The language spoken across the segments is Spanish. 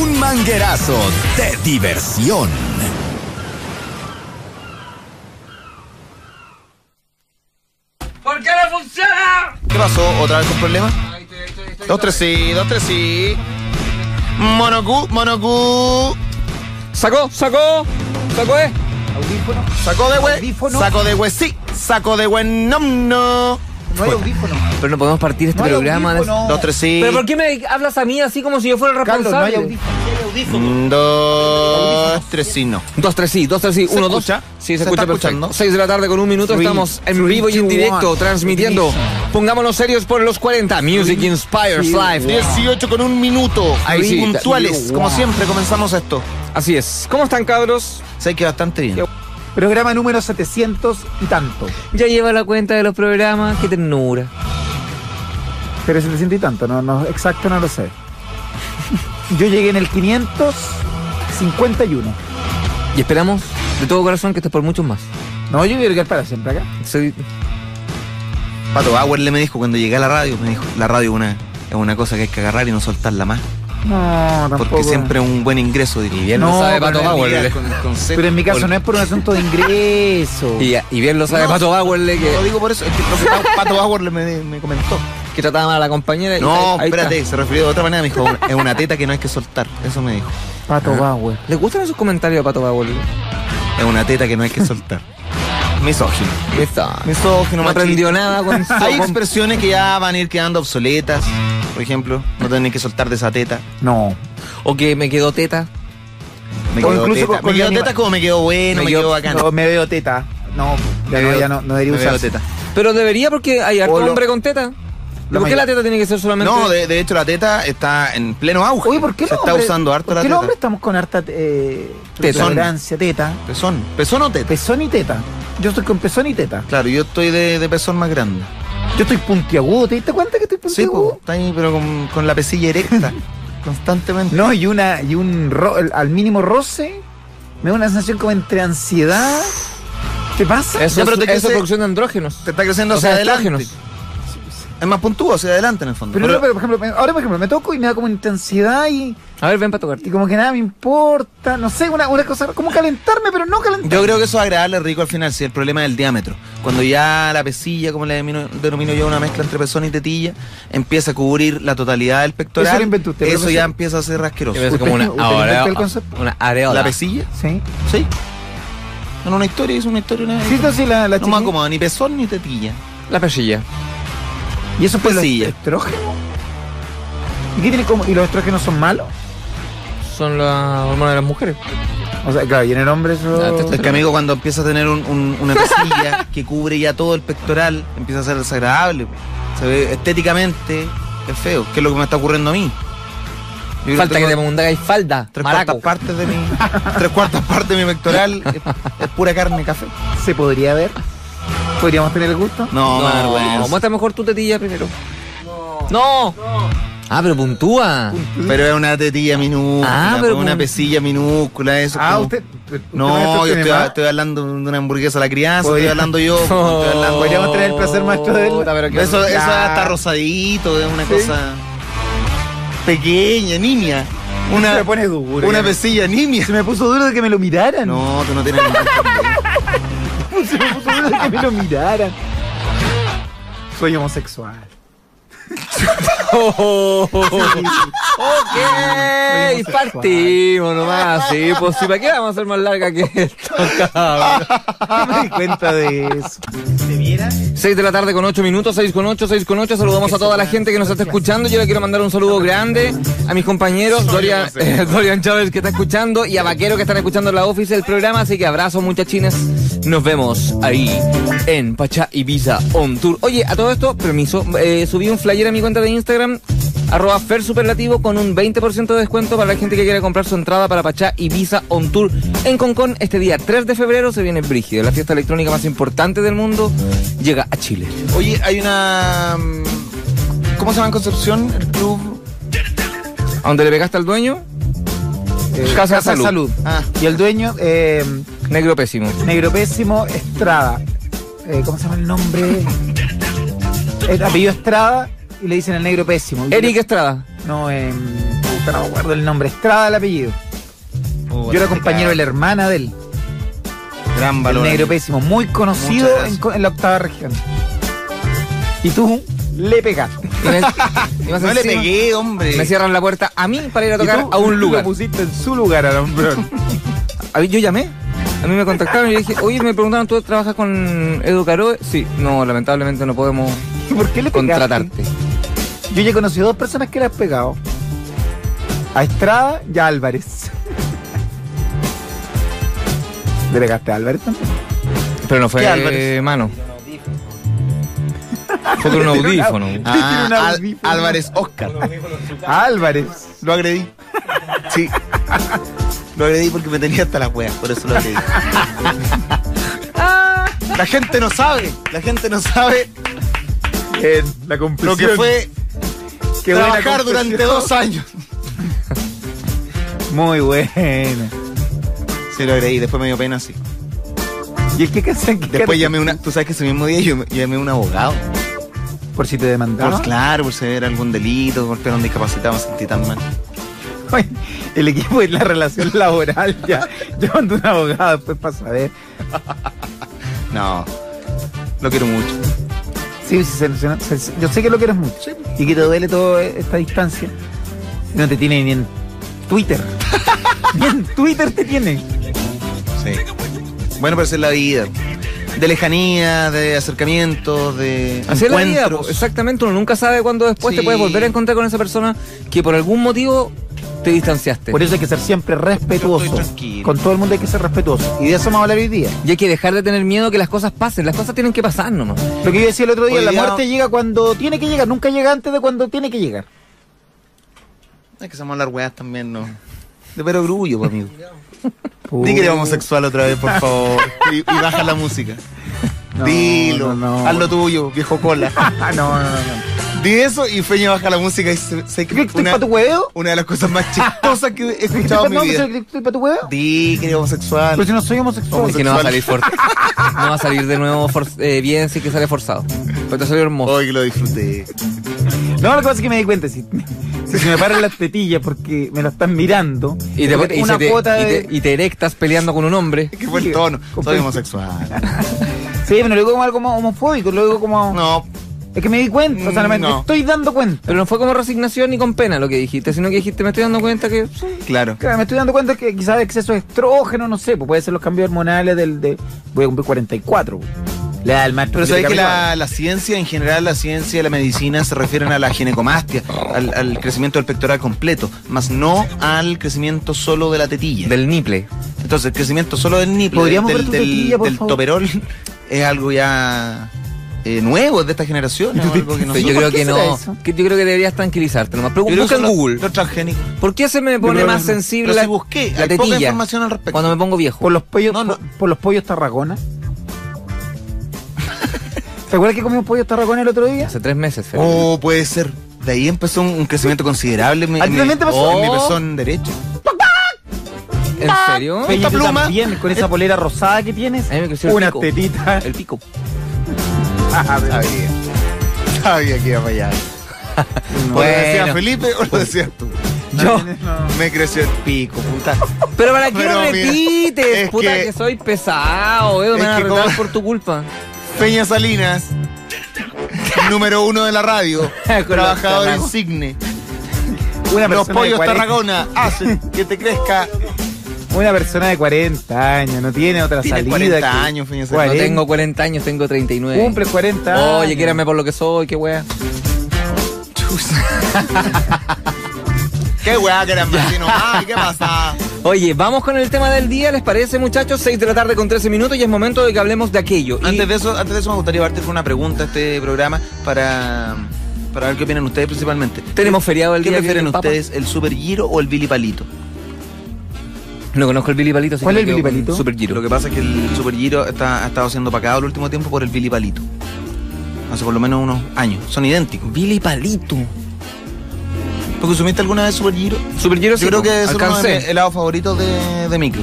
Un manguerazo de diversión. ¿Por qué no funciona? ¿Qué pasó? ¿Otra vez con problema? Dos, tres, sí, dos, tres, sí. Monocú, monocú. ¿Sacó? ¿Sacó? ¿Sacó, eh? Audífono. Saco de hue. Audífono. Saco de hue, sí. Saco de hue, no, no. No hay audífono. Pero no podemos partir este No programa. de- audífono. Dos, tres, sí. ¿Pero por qué me hablas a mí así como si yo fuera el Carlos, no hay responsable? audífono. Mm, Dos, tres, sí, no. Dos, tres, sí, dos, tres, sí, ¿Se uno, dos. escucha? Sí, se, ¿Se escucha está perfecto. escuchando? Seis de la tarde con un minuto, Three, estamos en three, vivo y en directo, one. transmitiendo. Pongámonos serios por los 40. Music Inspires three, Live. 18 con un minuto. Ahí Ahí sí. puntuales. Como siempre comenzamos esto. Así es. ¿Cómo están, cabros? Sé que bastante bien. Programa número 700 y tanto. Ya lleva la cuenta de los programas. Qué ternura. Pero 700 y tanto, no, no, exacto no lo sé. Yo llegué en el 551. Y esperamos de todo corazón que estés por muchos más. No, yo quiero quedar para siempre acá. Soy- Pato Bauer le me dijo cuando llegué a la radio, me dijo, la radio es una, es una cosa que hay que agarrar y no soltarla más. No, tampoco. Porque siempre es un buen ingreso, diría. Y bien No, lo sabe pero Pato en Bauer. Con- concepto. Pero en mi caso no es por un asunto de ingreso. Y, y bien lo sabe No, Pato Bauer Lo que, digo por eso, es que lo Pato- Bauer le me, me comentó. que trataba mal a la compañera. y No, ahí- ahí espérate, está. se refirió de otra manera, me dijo, es una teta que no hay que soltar. Eso me dijo. Pato Ah. Bauer. ¿Les gustan esos comentarios a Pato Bauer? Es una teta que no hay que soltar. Misógino. Misógino, No aprendió nada con Hay expresiones que ya van a ir quedando obsoletas. Por ejemplo, no tener que soltar de esa teta. No. O que me quedó teta. Me O quedó teta. con- me quedó teta como me quedó bueno, me, Me quedó, bacán. No, me veo teta. No, ya no, ya no, no debería usarse. teta. Pero debería porque hay harto hombre con teta. ¿Y La ¿Por qué la teta tiene que ser solamente.? No, de, de hecho la teta está en pleno auge. Oye, ¿por qué Se los está hombres- usando harto ¿por la qué teta. los hombres estamos con harta eh, tolerancia, teta? Pezón. ¿Pezón o teta? Pezón y teta. Yo estoy con pezón y teta. Claro, yo estoy de, de pezón más grande. Yo estoy puntiagudo. ¿Te diste cuenta que estoy Sí, puntiagudo? po, está ahí, pero con, con la pesilla erecta. constantemente. No, y una y un ro- al mínimo roce me da una sensación como entre ansiedad. ¿Qué pasa? Eso, Ya, pero te eso es crece- producción de andrógenos. Te está creciendo O hacia sea, adelante. estrógenos. Es más puntuoso hacia adelante en el fondo. Pero, Pero- no, pero, por ejemplo, me- ahora por ejemplo me toco y me da como intensidad y, A ver, ven para tocarte. y como que nada me importa. No sé, una, una cosa como calentarme, pero no calentarme. Yo creo que eso es agradable, rico al final, si el problema es el diámetro. Cuando ya la pesilla, como le denomino, denomino yo, una mezcla entre pezón y tetilla, empieza a cubrir la totalidad del pectoral. Eso lo inventó usted, Eso ya empieza a ser asqueroso. Es ¿Usted- como una, usted ahora- inventó el concepto? una areola. ¿La pesilla? Sí. Sí. En una historia, es una historia. Una Sí, entonces la, la no me acomoda ni pezón ni tetilla. La pesilla. ¿Y eso fue los Pesilla. estrógenos? ¿Y qué tiene como? ¿Y los estrógenos son malos? Son las hormonas de las mujeres. O sea, claro, y en el hombre eso. Ah, Es que amigo, cuando empieza a tener un- un- una pesilla que cubre ya todo el pectoral, empieza a ser desagradable. Se ve estéticamente, es feo, que es lo que me está ocurriendo a mí. Yo Falta que tengo te pongáis falda. tres Maraco. cuartas partes de mi tres cuartas partes de mi pectoral es, es pura carne y café. ¿Se podría ver? ¿Podríamos tener el gusto? No, No, muestra mejor tu tetilla primero. No. Ah, pero puntúa. Pero es una tetilla minúscula, Ah, pero una pesilla minúscula, eso. es Ah, como- usted. usted No, yo estoy, hablando de una hamburguesa a la crianza, estoy hablando yo. estoy hablando- Podríamos tener el placer maestro de él. Puta, pero qué Eso, eso es Ya. hasta rosadito, es una Sí. cosa pequeña, nimia. Se Una, me pone duro. una pesilla nimia. Se me puso duro de que me lo miraran. No, tú no tienes ningún problema. Se me puso duro de que me lo miraran. Soy homosexual. Oh, ok, partimos nomás, sí, pues sí, ¿para qué vamos a hacer más larga que esto, cabrón? No me di cuenta de eso. ¿Se viera? 6 de la tarde con 8 minutos, 6 con 8, 6 con 8. Saludamos a toda la gente que nos está escuchando. Yo le quiero mandar un saludo grande a mis compañeros, Dorian, eh, Dorian Chávez que está escuchando y a Vaquero que están escuchando en la office del programa. Así que abrazo muchachines. Nos vemos ahí en Pachá Ibiza On Tour. Oye, a todo esto, permiso, eh, subí un flyer a mi cuenta de Instagram. Arroba Fer Superlativo con un 20% de descuento para la gente que quiera comprar su entrada para Pachá Ibiza On Tour en Concón. Este día 3 de febrero se viene Brígido, la fiesta electrónica más importante del mundo. Llega a Chile. Oye, hay una. mm, ¿Cómo se llama en Concepción? El club. ¿A dónde le pegaste al dueño? Eh, Casa Salud. Ah, Y el dueño, eh, Negro pésimo. Negro Pésimo Estrada. Eh, ¿Cómo se llama el nombre? El apellido Estrada y le dicen el Negro Pésimo. Eric Estrada. No, eh, no me acuerdo el nombre, Estrada el apellido. Yo era compañero de la hermana de él, Gran el valor. negro pésimo, muy conocido en, la octava región. Y tú le pegaste. Y me- y más No le pegué, hombre. Me cierran la puerta a mí para ir a tocar tú a un lugar. Lo pusiste en su lugar al hombrón. Yo llamé. A mí me contactaron y le dije, oye, me preguntaron, ¿tú trabajas con Edu Caroe? Sí, no, lamentablemente no podemos ¿Y por qué le pegaste? Yo ya he conocido dos personas que le has pegado. A Estrada y a Álvarez. ¿Le pegaste a Álvarez también? Pero no fue ¿Qué, Álvarez? mano. Fue con un audífono. Tiene un Ah, Al- audífono. Álvarez Oscar. A Álvarez. Lo agredí. Sí. Lo agredí porque me tenía hasta las weas, por eso lo agredí. La gente no sabe, la gente no sabe En la lo conclusión. que fue Qué trabajar durante dos años. Muy buena. Sí, lo agredí, después me dio pena, sí. ¿Y el que cansan que Después llamé una, tú sabes que ese mismo día yo yo llamé a un abogado. Por si te demandaba. Por, claro, por si era algún delito, golpear a un discapacitado, me sentí tan mal. Oye, el equipo de la relación laboral ya llamando a un abogado después para saber. No, lo quiero mucho. Sí, sí, se- se- se- yo sé que lo quieres mucho. Y que te duele toda esta distancia. No te tiene ni en Twitter. ni en Twitter te tiene. Sí. Bueno, pero esa es la vida. De lejanía, de acercamiento, de Así es la vida, exactamente. Uno nunca sabe cuándo después te puedes volver a encontrar con esa persona que por algún motivo te distanciaste. Por eso hay que ser siempre respetuoso. Con todo el mundo hay que ser respetuoso. Y de eso vamos a hablar hoy día. Y hay que dejar de tener miedo que las cosas pasen. Las cosas tienen que pasar nomás. Lo que yo decía el otro día, Hoy la día- muerte llega cuando tiene que llegar, nunca llega antes de cuando tiene que llegar. Es que somos las weas también, ¿no? De perogrullo, pues, amigo. Di que eres homosexual otra vez, por favor. Y, y baja la música. No, Dilo. no, no. Haz lo tuyo, viejo cola. No, no, no. Di eso y Feña baja la música y se, se- ¿Qué estoy una, para tu huevo? una de las cosas más chistosas que he escuchado en mi vida. ¿Estoy para tu huevo? Di que eres homosexual. Pero si no soy homosexual. Es que no va a salir no va a salir de nuevo for- eh, bien si que sale forzado. Pero te salió hermoso. Hoy que lo disfruté. No, lo que pasa es que me di cuenta, si, si se me paran las tetillas porque me lo están mirando, Y te, y una te- cuota y de... te- y te erectas peleando con un hombre. Es que fue el tono. Soy homosexual. Sí, pero lo digo como algo homofóbico, lo digo como... No, Es que me di cuenta, o sea, me, me No. estoy dando cuenta. Pero no fue como resignación ni con pena lo que dijiste, sino que dijiste, me estoy dando cuenta que... sí, claro. Claro, me estoy dando cuenta que quizás exceso de estrógeno, no sé, pues puede ser los cambios hormonales del de... Voy a cumplir 44. pues. Le da el maestro Pero sabes que la, la ciencia, en general, la ciencia y la medicina se refieren a la ginecomastia, al, al crecimiento del pectoral completo, más no al crecimiento solo de la tetilla. Del niple. Entonces, el crecimiento solo del niple, ¿Podríamos del, ver tu del- tetilla, por del favor? toperol, es algo ya eh, nuevo es de esta generación. es algo que no Pero yo creo que no. Que yo creo que deberías tranquilizarte nomás. Pero busca que en Google. Los, transgénicos. ¿Por qué se me pone Pero- más sensible pero la, si busqué, la hay poca tetilla información al respecto. cuando me pongo viejo? Por los pollos, No, no. Por, por los pollos tarragona. ¿Te acuerdas que comimos pollos tarragona el otro día? Hace tres meses. Oh, puede ser. De ahí empezó un, un crecimiento considerable. en mi- ¿A ti en también mi- te pasó? en mi Oh. pezón derecho. ¿En serio? Tú pluma. también, con esa polera rosada que tienes. A mí me creció el Una pico. tetita. El pico. Sabía. Sabía que iba para allá. ¿O lo Bueno. decía Felipe o lo decías tú? Yo. Me creció el pico, puta. Pero para qué lo mira, repites, es puta que... que- soy pesado, Edu, me van a por tu culpa. Peña Salinas, número uno de la radio, trabajador insigne. Una Los de pollos 40 Tarragona hacen que te crezca. Una persona de 40 años, no tiene otra Tiene salida. 40 que- años, Peña Salinas. No 40. tengo 40 años, tengo 39. Cumple 40 años. Oye, quírame por lo que soy, qué wea. Qué weá que eran vecinos. Ay, ¿qué pasa? Oye, vamos con el tema del día, ¿les parece, muchachos? 6 de la tarde con 13 minutos y es momento de que hablemos de aquello. Y- Antes de eso, antes de eso me gustaría partir con una pregunta a este programa para, para ver qué opinan ustedes principalmente. Tenemos feriado el ¿Qué día que prefieren viene el Papa. ustedes, el Super Giro o el Billy Palito? No conozco el Billy Palito. ¿Cuál es el Billy Palito? Super Giro. Lo que pasa es que el Super Giro está, ha estado siendo pagado el último tiempo por el Billy Palito. Hace por lo menos unos años. Son idénticos. Billy Palito. ¿Tú consumiste alguna vez Super Giro? Super Giro sí, Yo creo que es uno de alcancé. mis helados favoritos de, de micro.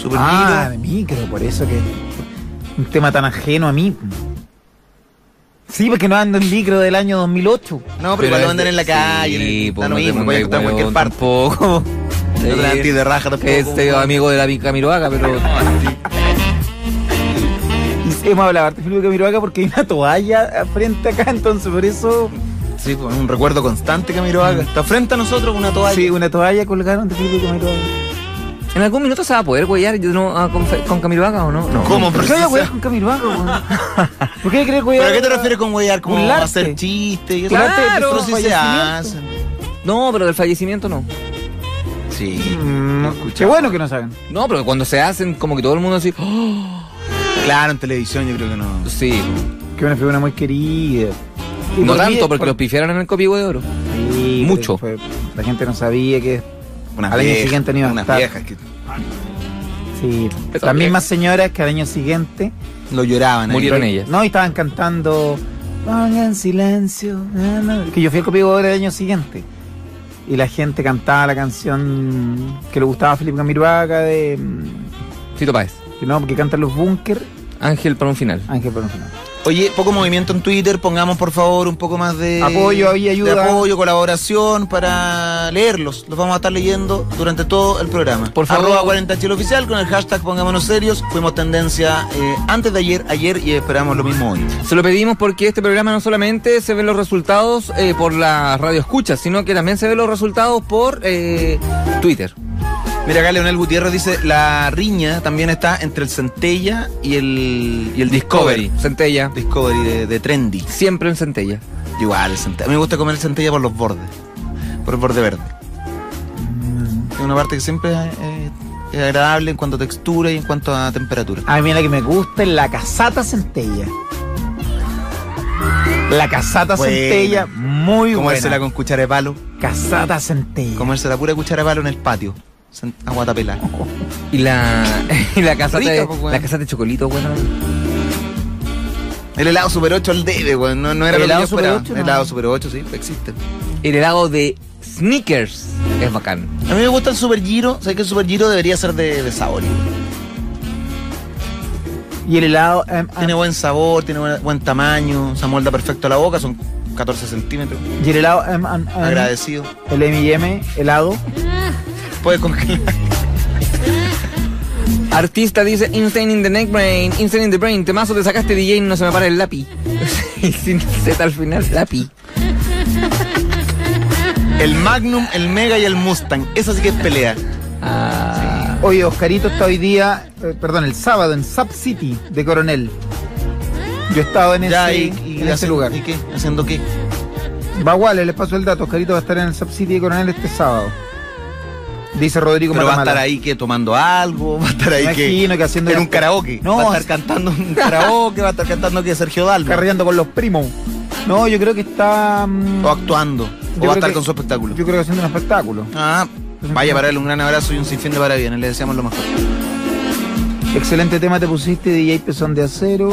Super Ah, Giro. de micro, por eso que. Un tema tan ajeno a mí. Sí, porque no ando en micro del año 2008. No, pero, igual lo venden en la calle. Sí, está pues lo no mismo, puede estar en cualquier parte. tampoco. No te de raja tampoco. Este amigo de la Pica Miroaga, pero. Y hemos hablado de Felipe Camiroaga porque hay una toalla frente acá, entonces por eso. Sí, pues un recuerdo constante que Miroaga. Está frente a nosotros una toalla. Sí, una toalla colgaron de Felipe Camiroaga. ¿En algún minuto se va a poder huellar yo no, ah, con, con Camiroaga o no? No. ¿Cómo? ¿Por qué voy a sea- con Camiroaga? ¿Por qué crees a ¿Pero a qué te refieres con? Como Burlarte. hacer chistes y eso. Sí se hacen. No, pero del fallecimiento no. Sí. Mm, qué bueno que nos hagan. No, pero cuando se hacen, como que todo el mundo así. "Oh". Claro, en televisión yo creo que no. Sí. Que una figura muy querida. Y No tanto, porque por- los pifiaron en el copivo de oro. Sí, Mucho. fue- la gente no sabía que. Unas Al año siguiente no iba a Unas estar. viejas que Sí, Pero las mismas señoras que al año siguiente. lo lloraban. ahí. Murieron ellas. No, y estaban cantando. Pongan silencio. na, na", Que yo fui al copivo de oro el año siguiente. Y la gente cantaba la canción que le gustaba a Felipe Camiroaga de. mm, Tito Páez. Que no, porque cantan los Bunker. Ángel para un final. Ángel por un final. Oye, poco movimiento en Twitter, pongamos por favor un poco más de Apoyo y ayuda. de apoyo, colaboración para leerlos. Los vamos a estar leyendo durante todo el programa. Por favor. Arroba 40 Chile Oficial con el hashtag Pongámonos Serios. Fuimos tendencia eh, antes de ayer, ayer y esperamos lo mismo hoy. Se lo pedimos porque este programa no solamente se ven los resultados eh, por la radio escucha, sino que también se ven los resultados por eh, Twitter. Mira acá Leonel Gutiérrez dice, la riña también está entre el Centella y el, y el Discovery. Centella. Discovery de, de Trendy. Siempre en Centella. Igual, el Centella. A mí me gusta comer el Centella por los bordes. Por el borde verde. Es una parte que siempre eh, es agradable en cuanto a textura y en cuanto a temperatura. A mí la que me gusta es la casata centella. La casata centella, muy Comérsela buena. con cuchara de palo. Casata centella. Comerse la pura cuchara de palo en el patio. A guatapela. Y la, y la casata Rica, de, pues, la casata de chocolito, bueno. El helado Super 8 al debe, weón. No, no era ¿El lo que helado yo Super esperaba. 8? El No. helado Super 8, sí, existe. El helado de Snickers es bacán. A mí me gusta el Super Giro. Sé que el Super Giro debería ser de, de sabor. Y el helado. em, Tiene buen sabor, tiene buen, buen tamaño, se amolda perfecto a la boca, son 14 centímetros. y el helado. em, Agradecido. el MM, helado. Puedes congelar. Artista dice Insane in the neck brain, Insane in the brain, temazo te sacaste DJ no se me para el lápiz. y sin Z al final, lápiz. El Magnum, el Mega y el Mustang. Esa sí que es pelea. Ah, Oye, Oscarito está hoy día, eh, perdón, el sábado en Sub City de Coronel. Yo he estado en Ya, ese, y, en y ese hace- lugar. ¿Y qué? ¿Haciendo qué? Baguales, les paso el dato. Oscarito va a estar en el Sub City de Coronel este sábado. Dice Rodrigo Pero va a estar ahí que tomando algo, va a estar ahí que. haciendo en un karaoke. No, va a estar cantando un karaoke, va a estar cantando que Sergio Dalma. carreando con los primos. No, yo creo que está. mm, O actuando. O va a estar que- con su espectáculo. Yo creo que haciendo un espectáculo. Ah, vaya para él un gran abrazo y un sinfín de parabienes. Le deseamos lo mejor. Excelente tema te pusiste, DJ Pezón de Acero.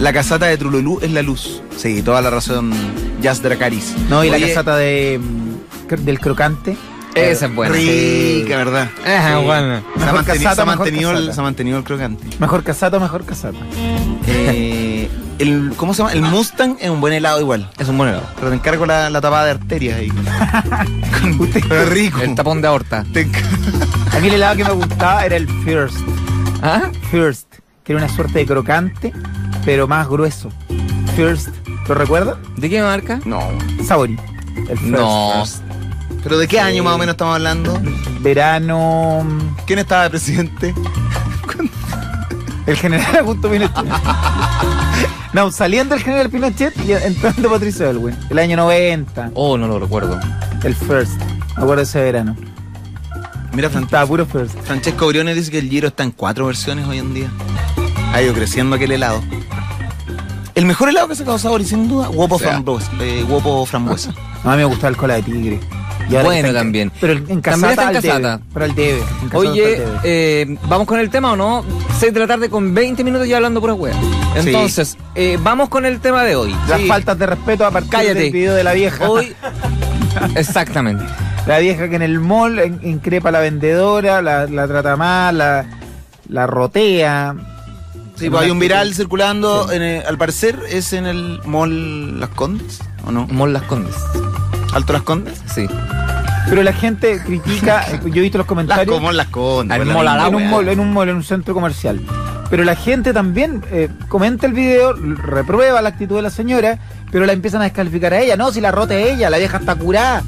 La casata de Trululú es la luz. Sí, toda la razón. Jazz Dracaris. No, y la casata de, mm, del crocante. Esa es buena. Rica, ¿verdad? Ajá, Sí. buena. Se ha, Mejor mantenido, se ha mejor mantenido el, se ha mantenido el crocante. Mejor casata, mejor casata. Eh, el, ¿Cómo se llama? El Mustang es un buen helado igual. Es un buen helado. Pero te encargo la, la tapada de arterias ahí. Con- Pero rico. El tapón de aorta. A mí el helado que me gustaba era el First. ¿Ah? First, que era una suerte de crocante, pero más grueso. First, ¿lo recuerdas? ¿De qué marca? No. Sabori. El First. No. ¿Pero de qué año más o menos estamos hablando? Verano. ¿Quién estaba de presidente? El general Augusto Pinochet. no, saliendo el general Pinochet y entrando Patricio Elwin. El año 90. Oh, no lo recuerdo. El First. Me acuerdo de ese verano. Mira, Fran- Estaba puro First. Francesco Briones dice que el Giro está en cuatro versiones hoy en día. Ha ido creciendo aquel helado. El mejor helado que ha sacado Sabori, sin duda, Wopo, O sea. frambuesa, eh, frambuesa. No, a mí me gustaba el cola de tigre. Y ahora Bueno, en- también. Pero en También casata está en al debe. casata. Pero al debe. en casata Oye, al debe. eh, ¿vamos con el tema o no? 6 de la tarde con 20 minutos ya hablando pura wea. Entonces, eh, vamos con el tema de hoy. Las Sí. faltas de respeto a partir Cállate. del video de la vieja. Hoy. Exactamente. La vieja que en el mall in- increpa a la vendedora, la, la trata mal, la, la rotea. Sí, pues hay un viral circulando, en el- al parecer es en el mall Las Condes, ¿o no? Mall Las Condes. ¿Alto Las Condes? Sí. Pero la gente critica, yo he visto los Las comentarios. como Las Condes. Al pues, la en un mall, en un mall, en un centro comercial. Pero la gente también eh, comenta el video, reprueba la actitud de la señora, pero la empiezan a descalificar a ella. No, si la rota es ella, la vieja está curada.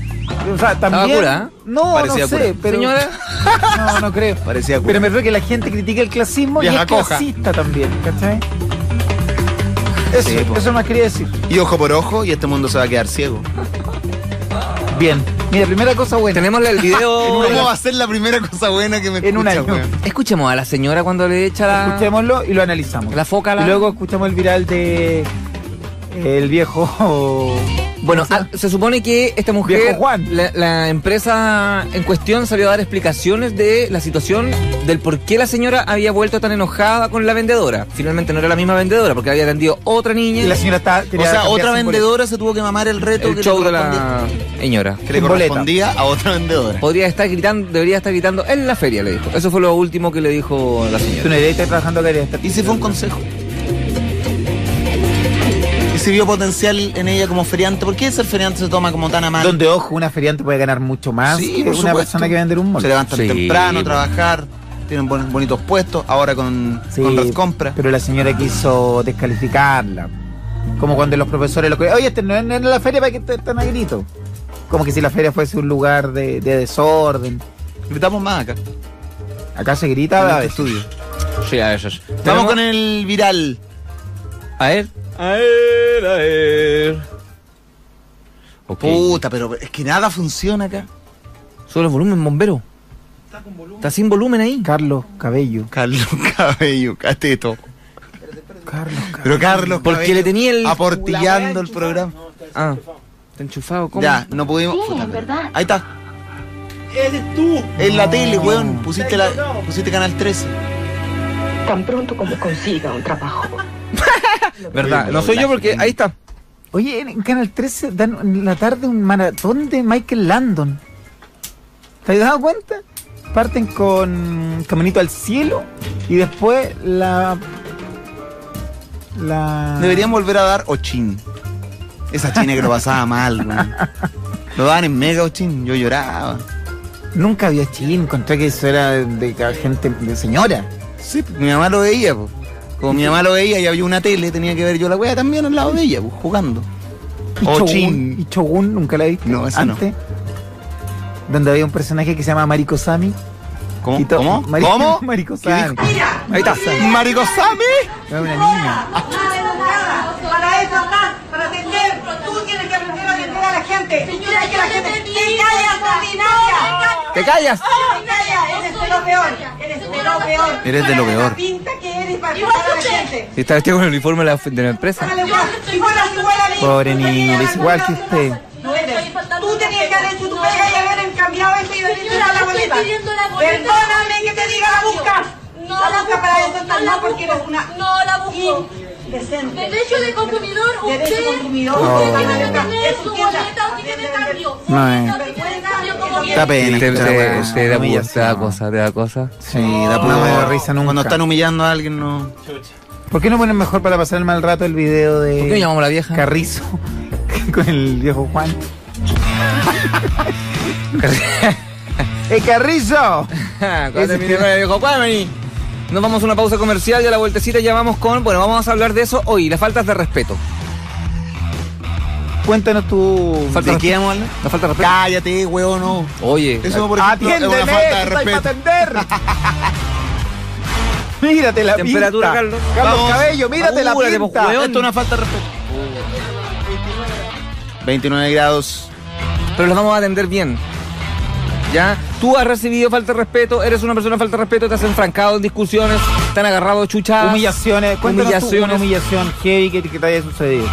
O sea, también. curada? No, Parecía no sé, curada. pero. Señora. No, no creo. Parecía Pero me refiero que la gente critica el clasismo y es coja. clasista también, ¿cachai? Eso, Sí, eso más quería decir. Y ojo por ojo, y este mundo se va a quedar ciego. Bien. Mira, primera cosa buena. Tenemos el video. ¿Cómo va a ser la primera cosa buena que me En un año. weón? Escuchemos a la señora cuando le echa la. Escuchémoslo y lo analizamos. La foca, la- Y luego escuchamos el viral de el viejo. Bueno, ah, se supone que esta mujer, Viejo Juan. La, la empresa en cuestión salió a dar explicaciones de la situación del por qué la señora había vuelto tan enojada con la vendedora. Finalmente no era la misma vendedora porque había atendido otra niña. y la señora está. O sea, otra vendedora se tuvo que mamar el reto el que show le de la correspondía, señora. que le correspondía a otra vendedora. Podría estar gritando, debería estar gritando en la feria, le dijo. Eso fue lo último que le dijo la boletas. Tú señora. no deberías estar trabajando acá. Y si fue un consejo. Si vio potencial en ella como feriante, ¿por qué ser feriante se toma como tan a mal? Donde, ojo, una feriante puede ganar mucho más Sí, que una supuesto. persona que vende en un mall. Se levantan Sí, temprano, po. trabajar, tienen buen- bonitos puestos, ahora con, Sí, con Red Compra. Pero la señora quiso descalificarla. Como cuando los profesores lo Oye, este no es la feria para que esté tan a grito. Como que si la feria fuese un lugar de, de desorden. Gritamos más acá, Acá se en grita a este veces. estudio. Sí, a veces. Vamos con el viral. A ver. A ver, a ver. Ok. Puta, pero es que nada funciona acá. Sube el volumen, bombero. Está sin volumen ahí. Carlos Cabello. Carlos Cabello, cateto. Carlos Cabello. Pero Carlos Porque Cabello le tenía el- aportillando el programa. Ah, está enchufado. ¿Cómo? Ya, no pudimos. Sí, Puta, en verdad. Ahí está. ¡Eres tú! En la tele, weón. Pusiste, la, pusiste Canal 13. Tan pronto como consiga un trabajo. ¿Verdad? No soy yo porque ahí está. Oye, en Canal 13 dan en la tarde un maratón de Michael Landon. ¿Te has dado cuenta? Parten con Caminito al Cielo y después la. La. Deberían volver a dar Ochin. Esa china que lo pasaba mal, weón. Lo daban en Mega Ochin, yo lloraba. Nunca había Chin, encontré que eso era de ca- gente de señora. Sí, mi mamá lo veía, pues. Como mi mamá lo veía y había una tele, tenía que ver yo la wea también al lado de ella, pues, jugando. Y Oh, Shogun, y Shogun, nunca la vi. No, esa no. Antes. Donde había un personaje que se llama Mariko Sami. ¿Cómo? ¿Cómo? Mari- ¿Cómo? Mariko ¿Qué Sami. Ahí está. Marico Sammy. Era una niña. Para eso estás, para atender. Tú tienes que aprender a atender a la gente. Quieres que la gente te callas, ordinaria. ¡Te callas! Te callas, eres de lo peor. Eres de lo peor. Eres de lo peor. Pinta que eres para a la gente. Si está vestido con el uniforme de la, de la empresa. Pobre tenías es igual que usted. cosa. No eres. Tú tenías que haber hecho tu pega y haber cambiado esto y haber hecho la boleta. pidiendo la boleta. Perdóname que te diga la busca. No la la busca busco, para eso no porque eres una no la busco. Indecente. Derecho de consumidor, usted, Derecho de consumidor. usted Oh. tiene que tener su boleta o tiene cambio. Eh. viene. pena. Te, te- da, te da cosa, te da cosa. Sí, da no me da risa nunca. Cuando están humillando a alguien, no. ¿Por qué no ponen mejor para pasar el mal rato el video de ¿Por qué llamamos a la vieja? Carrizo con el viejo Juan? ¡Eh, Carrizo! Cuando Ese termine con el viejo Juan, vení. Nos vamos a una pausa comercial y a la vueltecita ya vamos con. Bueno, vamos a hablar de eso hoy, las faltas de respeto. Cuéntanos tu... Falta ¿De de qué vamos a hablar? ¿La falta de respeto? Cállate, weón, no. Oye, Eso, por ejemplo, es ¡Atiéndeme! una falta de para respeto. atender! Mírate la Temperatura, pinta. Carlos. Carlos Vamos. Cabello, mírate la pinta. pues, weón. Esto es una falta de respeto. 29 grados. pero los vamos a atender bien. ¿Ya? Tú has recibido falta de respeto, eres una persona de falta de respeto, te has enfrancado en discusiones, te han agarrado chuchadas. Humillaciones. Cuéntanos tú Humillaciones. una humillación heavy que, que te haya sucedido.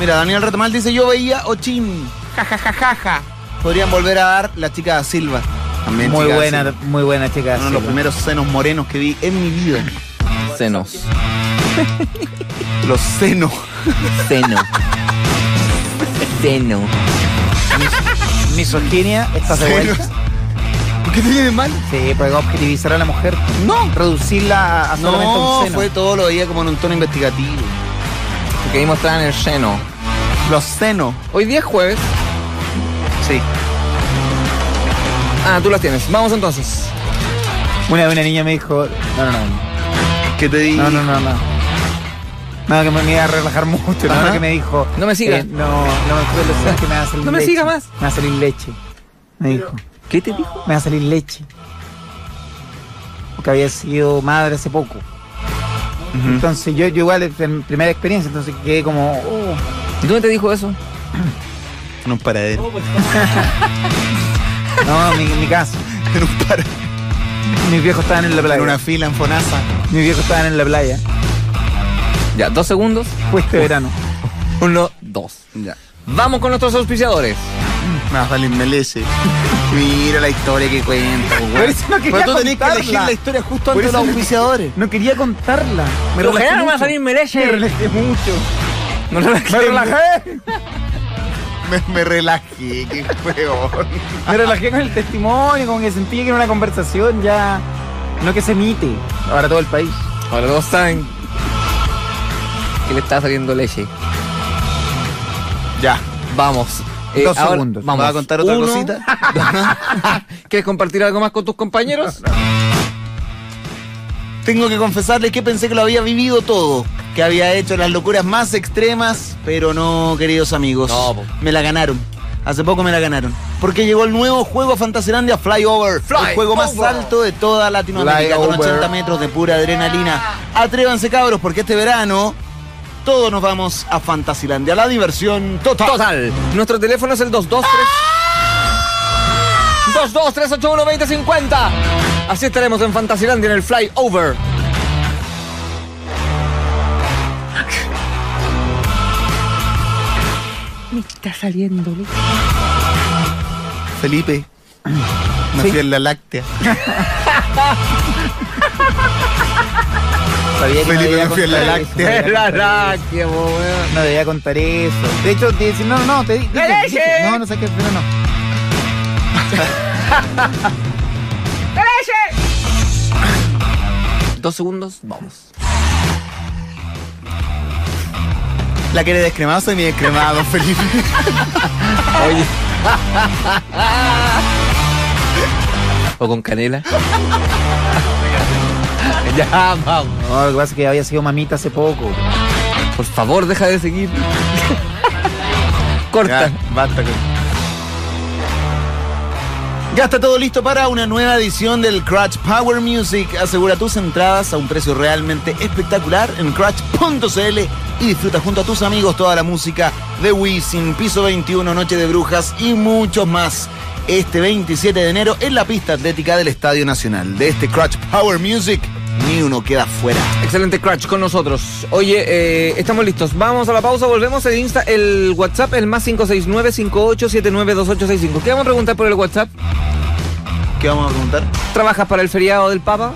Mira, Daniel Retamal dice, yo veía Ochin. Ja, ja, ja, ja, ja. Podrían volver a dar la chica da Silva. También Muy chica buena, Silva. muy buena chica. Uno de los primeros senos morenos que vi en mi vida. Senos. Los senos. Seno. Seno. Misoginia, estás de vuelta. ¿Por qué te viene mal? Sí, pues objetivizar a la mujer. No. Reducirla a, solamente No, un seno. fue todo lo veía como en un tono investigativo. Porque ahí mostraban el seno. Los senos. Hoy día es jueves. Sí. Ah, tú las tienes. Vamos entonces. Una una niña me dijo, no, no, no, ¿Qué te di? no, no, no, no. No, que me, me iba a relajar mucho, no, no, que me dijo. No me sigas. eh, no, no, lo sabes que me va a salir No me leche. siga más. Me va a salir leche. Me dijo. ¿Qué te dijo? Me va a salir leche. Porque había sido madre hace poco. Entonces yo, yo igual es mi primera experiencia, entonces quedé como, oh. ¿Y dónde te dijo eso? En un paradero. No, en mi, en mi casa. En un paradero. Mis viejos estaban en la playa. En una fila en Fonasa. Mis viejos estaban en la playa. Ya, dos segundos. Fue este verano. Uno, dos. Ya. Vamos con nuestros auspiciadores. Me va a salir melece. Mira la historia que cuenta, Por güey. no Pero tú tenés que contarla. elegir la historia justo antes de los auspiciadores. No quería contarla. Me Pero relajé no me va a salir. Me relajé mucho. No Me relajé. Me, me relajé, qué juego. Me relajé con el testimonio, como que sentí que era una conversación ya. No que se emite para todo el país. Ahora todos saben que le está saliendo leche. Ya. Vamos. Eh, Dos ahora segundos. Vamos. ¿Vas a contar otra Uno. cosita? ¿Quieres compartir algo más con tus compañeros? Tengo que confesarles que pensé que lo había vivido todo. Que había hecho las locuras más extremas, pero no, queridos amigos. No, me la ganaron. Hace poco me la ganaron. Porque llegó el nuevo juego Fantasylandia Flyover. Fly el juego más alto de toda Latinoamérica. Con Flyover. 80 metros de pura adrenalina. Atrévanse cabros, porque este verano todos nos vamos a Fantasylandia. La diversión total. Total. Nuestro teléfono es el 223. 223812050. Así estaremos en Fantasylandia en el Flyover. Me está saliendo, Felipe. Me Sí. fui en la láctea. Sabía que no Felipe, debía en la contar láctea. eso. La láctea, po, weón. No debía contar eso. De hecho, te decía, no, no, te di- dije, leche! dije, No, no sé qué, pero no. Dos segundos, vamos. La que eres descremado, soy mi descremado, Felipe. Oye. o con canela. ya, vamos. No, lo que pasa es que había sido mamita hace poco. Por favor, deja de seguir. Corta. Ya, basta con. Ya está todo listo para una nueva edición del Crutch Power Music. Asegura tus entradas a un precio realmente espectacular en crutch.cl y disfruta junto a tus amigos toda la música de Wisin, Piso 21, Noche de Brujas y muchos más. Este 27 de enero en la pista atlética del Estadio Nacional. De este Crutch Power Music, ni uno queda fuera. Excelente Crash con nosotros. Oye, eh, estamos listos. Vamos a la pausa, volvemos. El Insta, el WhatsApp, el más 569-5879-2865. ¿Qué vamos a preguntar por el WhatsApp? ¿Qué vamos a preguntar? ¿Trabajas para el feriado del Papa?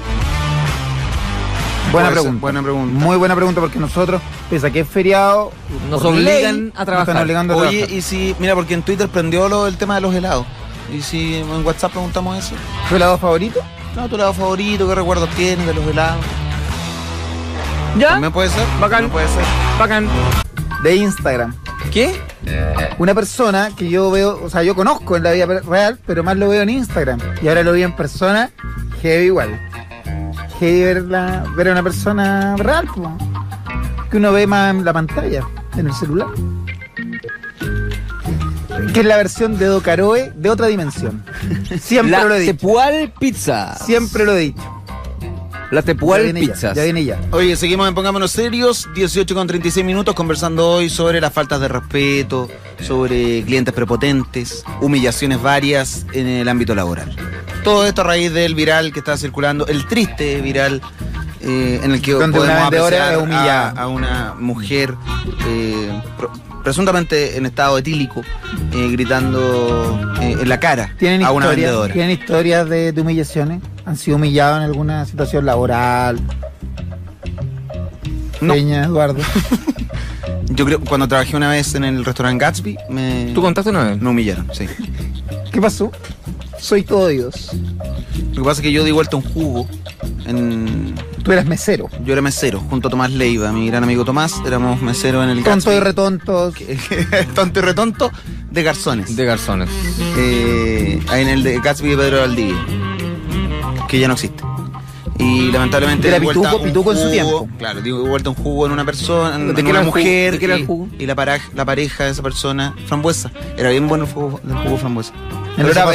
Buena ser, pregunta. buena pregunta. Muy buena pregunta porque nosotros, pese a que es feriado, Nos obligan ley, a trabajar. Nos están obligando a Oye, trabajar. y si, mira, porque en Twitter prendió lo, el tema de los helados. ¿Y si en WhatsApp preguntamos eso? ¿Tu helado favorito? No, tu helado favorito, qué recuerdos tienes de los helados. ¿Ya? También puede ser. Bacán. También puede ser. Bacán. De Instagram. ¿Qué? Una persona que yo veo, o sea, yo conozco en la vida real, pero más lo veo en Instagram. Y ahora lo vi en persona, heavy igual. Heavy verla, ver a una persona real, po. que uno ve más en la pantalla, en el celular. Que es la versión de Docaroe de otra dimensión. Siempre La lo he dicho. Tepual Pizza. Siempre lo he dicho. La Tepual ya, Pizzas. ya viene ya. Oye, seguimos en Pongámonos Serios, 18 con 36 minutos, conversando hoy sobre las faltas de respeto, sobre clientes prepotentes, humillaciones varias en el ámbito laboral. Todo esto a raíz del viral que está circulando, el triste viral eh, en el que Donde podemos una apreciar a, a una mujer eh, pro- presuntamente en estado etílico eh, gritando eh, en la cara ¿Tienen a una historias, vendedora. ¿tienen historias de, de humillaciones? ¿Han sido humillados en alguna situación laboral? No. Peña, Eduardo. Yo creo cuando trabajé una vez en el restaurante Gatsby, me, ¿Tú contaste una vez? me humillaron, sí. ¿Qué pasó? Soy todo Dios. Lo que pasa es que yo di vuelta un jugo en... Tú eras mesero. Yo era mesero, junto a Tomás Leiva, mi gran amigo Tomás, éramos meseros en el Tonto y Gatsby. retontos. tonto y retonto de garzones. De garzones. Eh, ahí en el de Gatsby de Pedro Valdivia, que ya no existe. Y lamentablemente Era vuelta pituco- un pituco en su jugo, tiempo. Claro, di vuelta un jugo en una persona, en, ¿De en una jugo? mujer ¿De qué era el y- jugo? y, la, pareja de esa persona, frambuesa. Era bien bueno el jugo, el jugo frambuesa. Vasos era vaso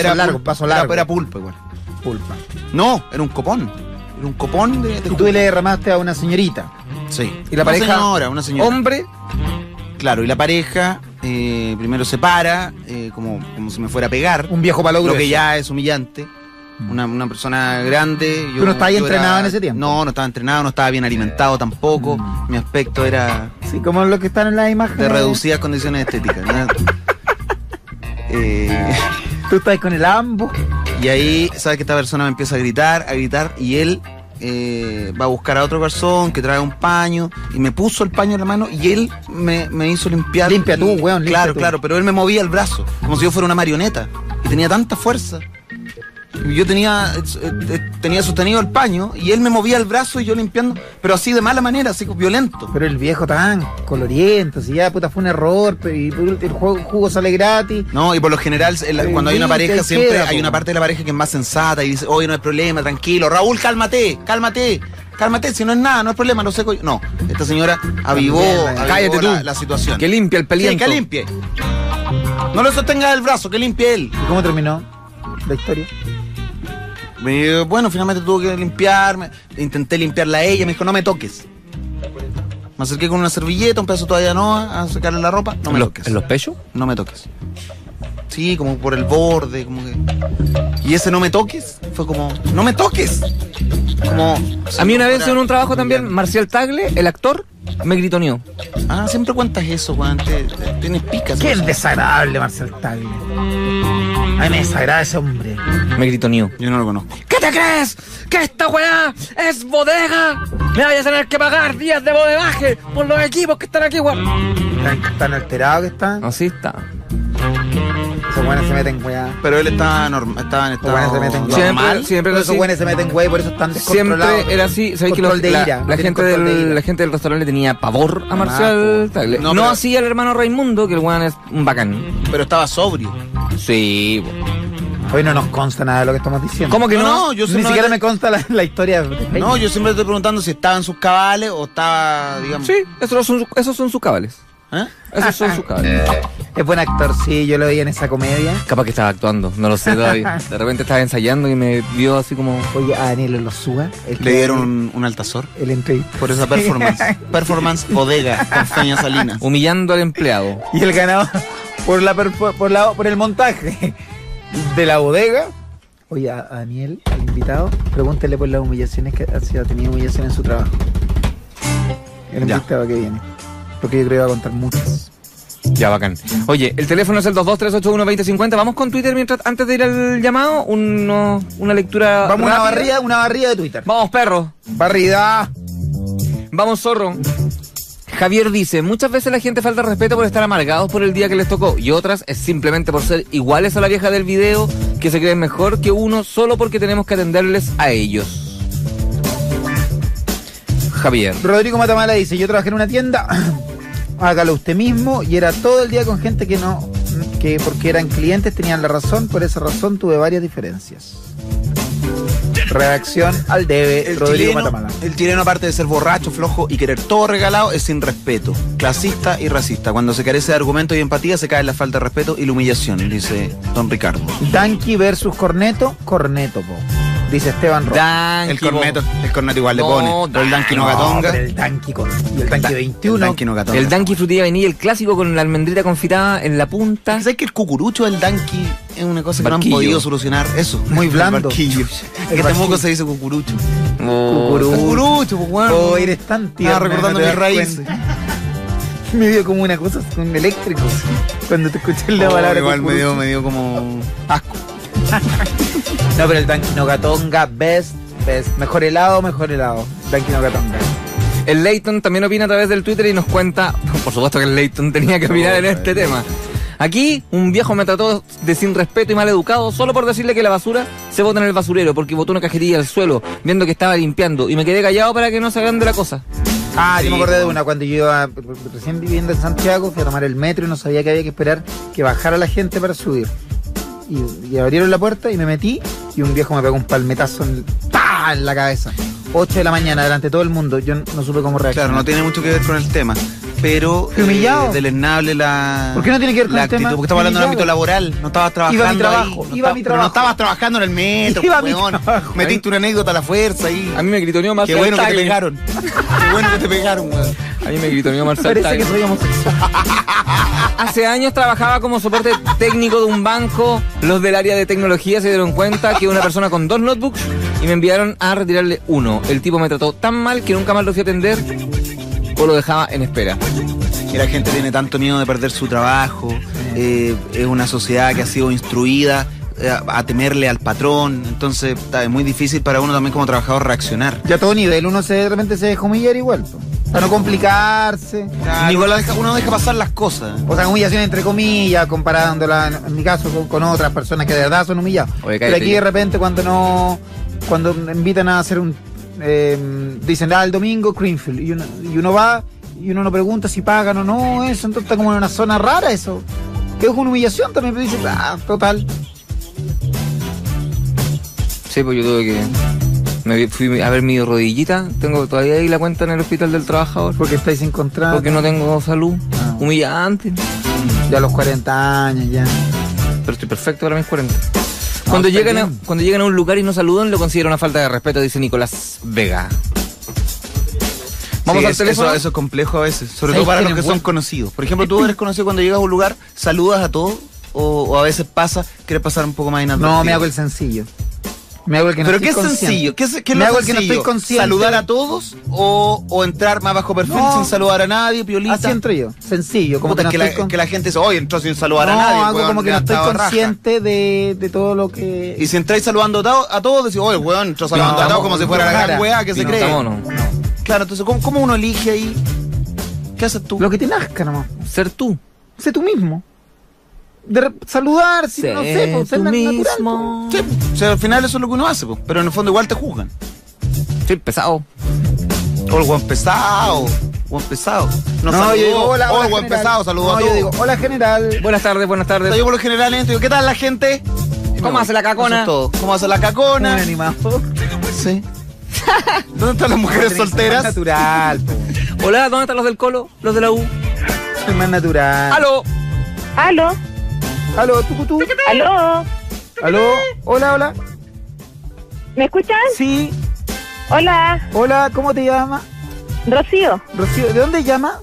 era- largo. Era pulpa igual. Pulpa. No, era un copón. Era un copón de, de Y jugo. tú le derramaste a una señorita. Sí. Y la Una pareja. señora, una señora. Hombre. Claro, y la pareja eh, primero se para, eh, como, como si me fuera a pegar. Un viejo palo lo que grueso. ya es humillante. Una, una persona grande. ¿Tú no estabas yo entrenado en ese tiempo? No, no estaba entrenado, no estaba bien alimentado tampoco. Mm. Mi aspecto era Sí, como los que están en la imagen. de reducidas condiciones estéticas. ¿no? Eh, Tú estás con el ambo. y ahí, ¿sabes que esta persona me empieza a gritar, a gritar, y él eh, va a buscar a otro garzón que trae un paño, y me puso el paño en la mano, y él me, me hizo limpiar. Limpia tú, weón, limpia Claro, tú. claro, pero él me movía el brazo, como si yo fuera una marioneta, y tenía tanta fuerza. Yo tenía, eh, tenía sostenido el paño, y él me movía el brazo y yo limpiando, pero así de mala manera, así violento. Pero el viejo tan coloriento, si ya puta fue un error, pero y el jugo, jugo sale gratis. No, y por lo general, el- cuando hay una pareja, siempre queda, hay una parte de la pareja que es más sensata y dice, oye, no hay problema, tranquilo. Raúl, cálmate, cálmate, cálmate, si no es nada, no es problema, seco yo. No, esta señora avivó, cállate la, tú. la situación. Que limpia el Sí, peliento. que limpie. No lo sostenga del brazo, que limpie él. ¿Y cómo terminó la historia? Me- bueno, finalmente tuvo que limpiarme. Intenté limpiarla a ella, me dijo, no me toques. Me acerqué con una servilleta, un pedazo todavía no, a sacarle la ropa. No me ¿En los, toques. en los pechos? No me toques. Sí, como por el borde, como que. Y ese no me toques fue como, no me toques. Como. A mí una vez en un trabajo también, Marcial Tagle, el actor, me gritoneó. Ah, siempre cuentas eso, Juan. Tienes picas. Qué desagradable Marcel Tagle. A mí me desagrada ese hombre. Me gritoneó. Yo no lo conozco. ¿Qué te crees? ¿Que esta weá es bodega? Me vayas a tener que pagar días de bodegaje por los equipos que están aquí, weón. Tan, tan alterado que está. Así está. Esos buenos se meten weá. Pero él estaba normal, estaba en Esos buenos se meten estado weá. Siempre- normal. siempre era esos así. buenos se meten weá y por eso están descontrolados. Siempre era así. ¿Sabes que Control los- de la, ira, la tienen gente control de del, ira. la gente del restaurante le tenía pavor a Marcial. Tagle? No, No, pero- así el hermano Raimundo, que el weón es un bacán. Pero estaba sobrio. Sí. po. Hoy no nos consta nada de lo que estamos diciendo. ¿Cómo que No, no? no, yo Ni siquiera me consta la, la historia. de- No, yo siempre estoy preguntando si estaba en sus cabales o estaba, digamos. Sí, esos son, esos son sus cabales. ¿Eh? Esos son sus cabales. Es buen actor, sí, yo lo vi en esa comedia. Capaz que estaba actuando, no lo sé todavía. De repente estaba ensayando y me vio así como. Oye, a Daniel lo suba. El que- Le dieron un, un altazor el entrevista. por esa performance. performance bodega con Feña Salinas. Humillando al empleado. Y el ganador por la por la por el montaje de la bodega. Oye, a, Daniel, el invitado, pregúntele por las humillaciones que ha tenido humillación en su trabajo. El Ya. invitado que viene. Porque yo creo que va a contar muchas. Ya, bacán. Oye, el teléfono es el 223812050. Vamos con Twitter mientras antes de ir al llamado. Uno, una lectura. Vamos a una barrida, una barrida de Twitter. Vamos, perro. Barrida. Vamos, zorro. Javier dice, muchas veces la gente falta respeto por estar amargados por el día que les tocó y otras es simplemente por ser iguales a la vieja del video que se creen mejor que uno solo porque tenemos que atenderles a ellos. Javier. Rodrigo Matamala dice, yo trabajé en una tienda, hágalo usted mismo, y era todo el día con gente que no, que porque eran clientes tenían la razón, por esa razón tuve varias diferencias. Redacción al debe, El Rodrigo chileno, Matamala. el chileno, aparte de ser borracho, flojo y querer todo regalado, es sin respeto, clasista y racista. Cuando se carece de argumentos y empatía, se cae en la falta de respeto y la humillación, dice don Ricardo. Danqui versus Corneto, Corneto, po. Dice Esteban Rojas. Danqui, El corneto, el corneto igual le No, pone. Pero el Danqui no No, gatonga. pero el Danqui con, y el Danqui 21. El Danqui no gatonga. El Danqui frutilla vainilla, el clásico con la almendrita confitada en la punta. ¿Sabes que el cucurucho del Danqui es una cosa que Barquillo. no han podido solucionar? Eso. Muy El blando. barquillo. El que tampoco barquillo. se dice cucurucho. Oh, Cucurucho. Cucurucho, pues bueno. Oh, eres tan tierno. Estaba recordando mis raíces. Me dio como una cosa con eléctrico. Cuando te escuché la Oh, palabra igual me dio, me dio como asco. No, pero el Danqui Nogatonga, best, best. Mejor helado, mejor helado. Danqui Nogatonga. El Leighton también opina a través del Twitter y nos cuenta, por supuesto que el Leighton tenía que opinar en este tema. Aquí, un viejo me trató de sin respeto y mal educado solo por decirle que la basura se bota en el basurero porque botó una cajetilla al suelo viendo que estaba limpiando y me quedé callado para que no se hagan de la cosa. Ah, yo me acordé de una cuando yo iba recién viviendo en Santiago, fui a tomar el metro y no sabía que había que esperar que bajara la gente para subir. Y, y abrieron la puerta y me metí y un viejo me pegó un palmetazo en, en la cabeza. 8 de la mañana, delante de todo el mundo. Yo no supe cómo reaccionar. Claro, no tiene mucho que ver con el tema. Pero humillado. eh, deleznable la. ¿Por qué no tiene que ver con la el tema? actitud? Porque estamos hablando de un Humillado. ámbito laboral. No estabas trabajando. Iba a mi trabajo, ahí, no iba a mi pero No trabajo. estabas trabajando en el metro, Iba a mi weón. trabajo, Metiste una anécdota a la fuerza ahí. A mí me gritoneó Qué Marcel bueno que te pegaron. Qué bueno que te pegaron, weón. A mí me gritoneó Marcel Parece que soy homosexual. Hace años trabajaba como soporte técnico de un banco. Los del área de tecnología se dieron cuenta que una persona con dos notebooks y me enviaron a retirarle uno. El tipo me trató tan mal que nunca más lo fui a atender o lo dejaba en espera. Y la gente tiene tanto miedo de perder su trabajo. eh, es una sociedad que ha sido instruida eh, a, temerle al patrón. Entonces está- es muy difícil para uno también como trabajador reaccionar. Ya a todo nivel uno se, de repente se deja humillar igual. Para no complicarse. Igual deja- uno deja pasar las cosas. O sea, humillación entre comillas, comparándola, en, mi caso, con, con otras personas que de verdad son humilladas. Oye, Pero aquí de repente cuando no, cuando invitan a hacer un, eh, dicen, ah, el domingo Greenfield, y uno, y uno va y uno no pregunta si pagan o no, eso, entonces está como en una zona rara eso. Que es una humillación también, pero dice, ah, total. Sí, pues yo tuve que. Me fui a ver mi rodillita. Tengo todavía ahí la cuenta en el hospital del trabajador. Porque estáis sin contrato. Porque no tengo salud. Ah. Humillante. Ya a los 40 años, ya. Pero estoy perfecto para mis 40. Cuando, llegan a, cuando llegan a un lugar y no saludan, lo considero una falta de respeto, dice Nicolás Vega. Vamos Sí, al eso- teléfono. Eso, eso es complejo a veces, sobre ¿Sabes todo para los que es son conocidos. Por ejemplo, tú eres conocido cuando llegas a un lugar, saludas a todos o, o a veces pasa, quieres pasar un poco más inadvertido. No, me hago el sencillo. Me hago el que no Pero qué sencillo, ¿qué es, qué es Me lo hago el que no estoy consciente. ¿Saludar a todos o, o entrar más bajo perfil No. sin saludar a nadie, piolita? Así entro yo, sencillo, como Puta, que no que, la, con- que la gente dice, entró sin saludar no, a nadie. hago weón, como que no estoy levantado raja". consciente de, de todo lo que... Y si entráis saludando a, to- a todos, decís, oye, weón, entró saludando a todos como si fuera la gran weá que se cree. Claro, entonces, ¿cómo, cómo uno elige ahí? ¿Qué haces tú? Lo que te nazca nomás. Ser tú. Sé tú mismo. De saludar, si, no sé, pues, ser natural. mismo. Sí, o sea, al final eso es lo que uno hace, po, pero en el fondo igual te juzgan. Estoy pesado. O el buen pesado, buen pesado. No, No, yo digo, hola, o hola, el general. pesado, saludo No, a yo todos. digo, hola general. Buenas tardes, buenas tardes. Yo por lo general entro y digo, ¿qué tal la gente? ¿Cómo hace la cacona? todo. ¿Cómo hace la Un cacona? animado. Sí. ¿Dónde están las mujeres solteras? natural. Hola, ¿dónde están los del Colo? Los de la U. Soy más natural. ¡Aló! Aló, Aló, tú, tú. aló, Aló, hola, hola. ¿me escuchan? Sí, Hola, hola, ¿cómo te llamas? Rocío. Rocío, ¿de dónde llamas?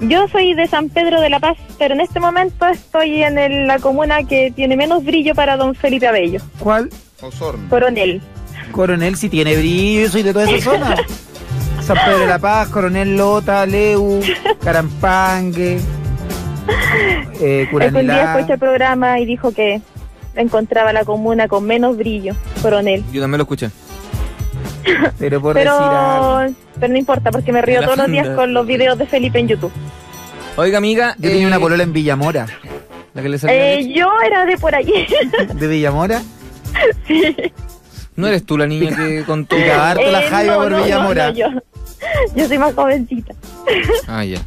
Yo soy de San Pedro de la Paz, pero en este momento estoy en el- la comuna que tiene menos brillo para don Felipe Abello, ¿Cuál? Osorno. Coronel. Coronel, si tiene brillo, yo soy de toda esa zona. San Pedro de la Paz, Coronel Lota, Leu, Carampangue, eh, día escuché el programa y dijo que encontraba la comuna con menos brillo, Coronel. Yo también lo escuché. Pero por decir algo. Pero, pero no importa, porque me río todos los días funda. con los videos de Felipe en YouTube. Oiga, amiga. Yo tenía eh, una polola en Villamora. La que le salió Eh, yo era de por allí. ¿De Villamora? ¿No eres tú la niña que contó? Harto la jaiba por Villamora. Eh, yo, yo soy más jovencita. Ah, ya.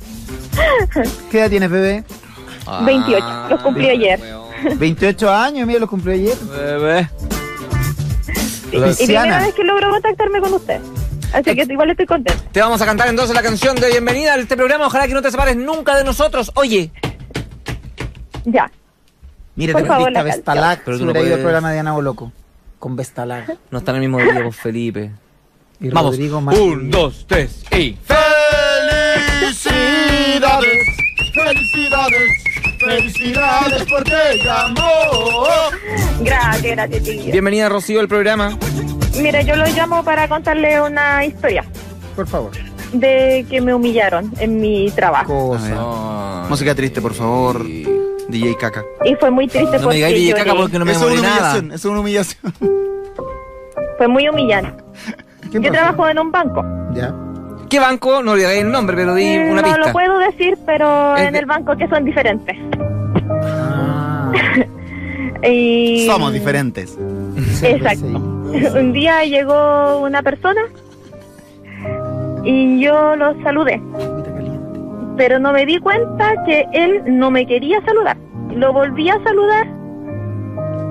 ¿Qué edad tienes, bebé? Ah, 28, los cumplí ayer. weón. 28 años, mira, los cumplí ayer. Bebé. Y primera vez que logro contactarme con usted. Así que igual estoy contenta. Te vamos a cantar entonces la canción de bienvenida a este programa. Ojalá que no te separes nunca de nosotros. Oye, Ya. Mira, Por te favor, la Vestalag. Pero tú no hubiera ido al puedes. programa de Ana Boloco. Con Vestalag. no está en el mismo día con Felipe. Y Vamos. Rodrigo. Un, dos, tres y. ¡Felicidades! ¡Felicidades porque llamó! Gracias, gracias, chiquillos. Bienvenida, Rocío, al programa. Mire, yo lo llamo para contarle una historia Por favor. de que me humillaron en mi trabajo. Cosa. Ay. Música triste, por favor. DJ Caca. Y fue muy triste No me porque digáis DJ caca porque no me eso es una nada. humillación, eso es una humillación. Fue muy humillante. ¿Qué Yo trabajo en un banco. Ya. ¿Qué banco? No le digáis el nombre, pero di una no pista. lo puedo decir, pero Es en de- el banco que son diferentes. y Somos diferentes. Exacto. Un día llegó una persona y yo lo saludé, pero no me di cuenta que él no me quería saludar. Lo volví a saludar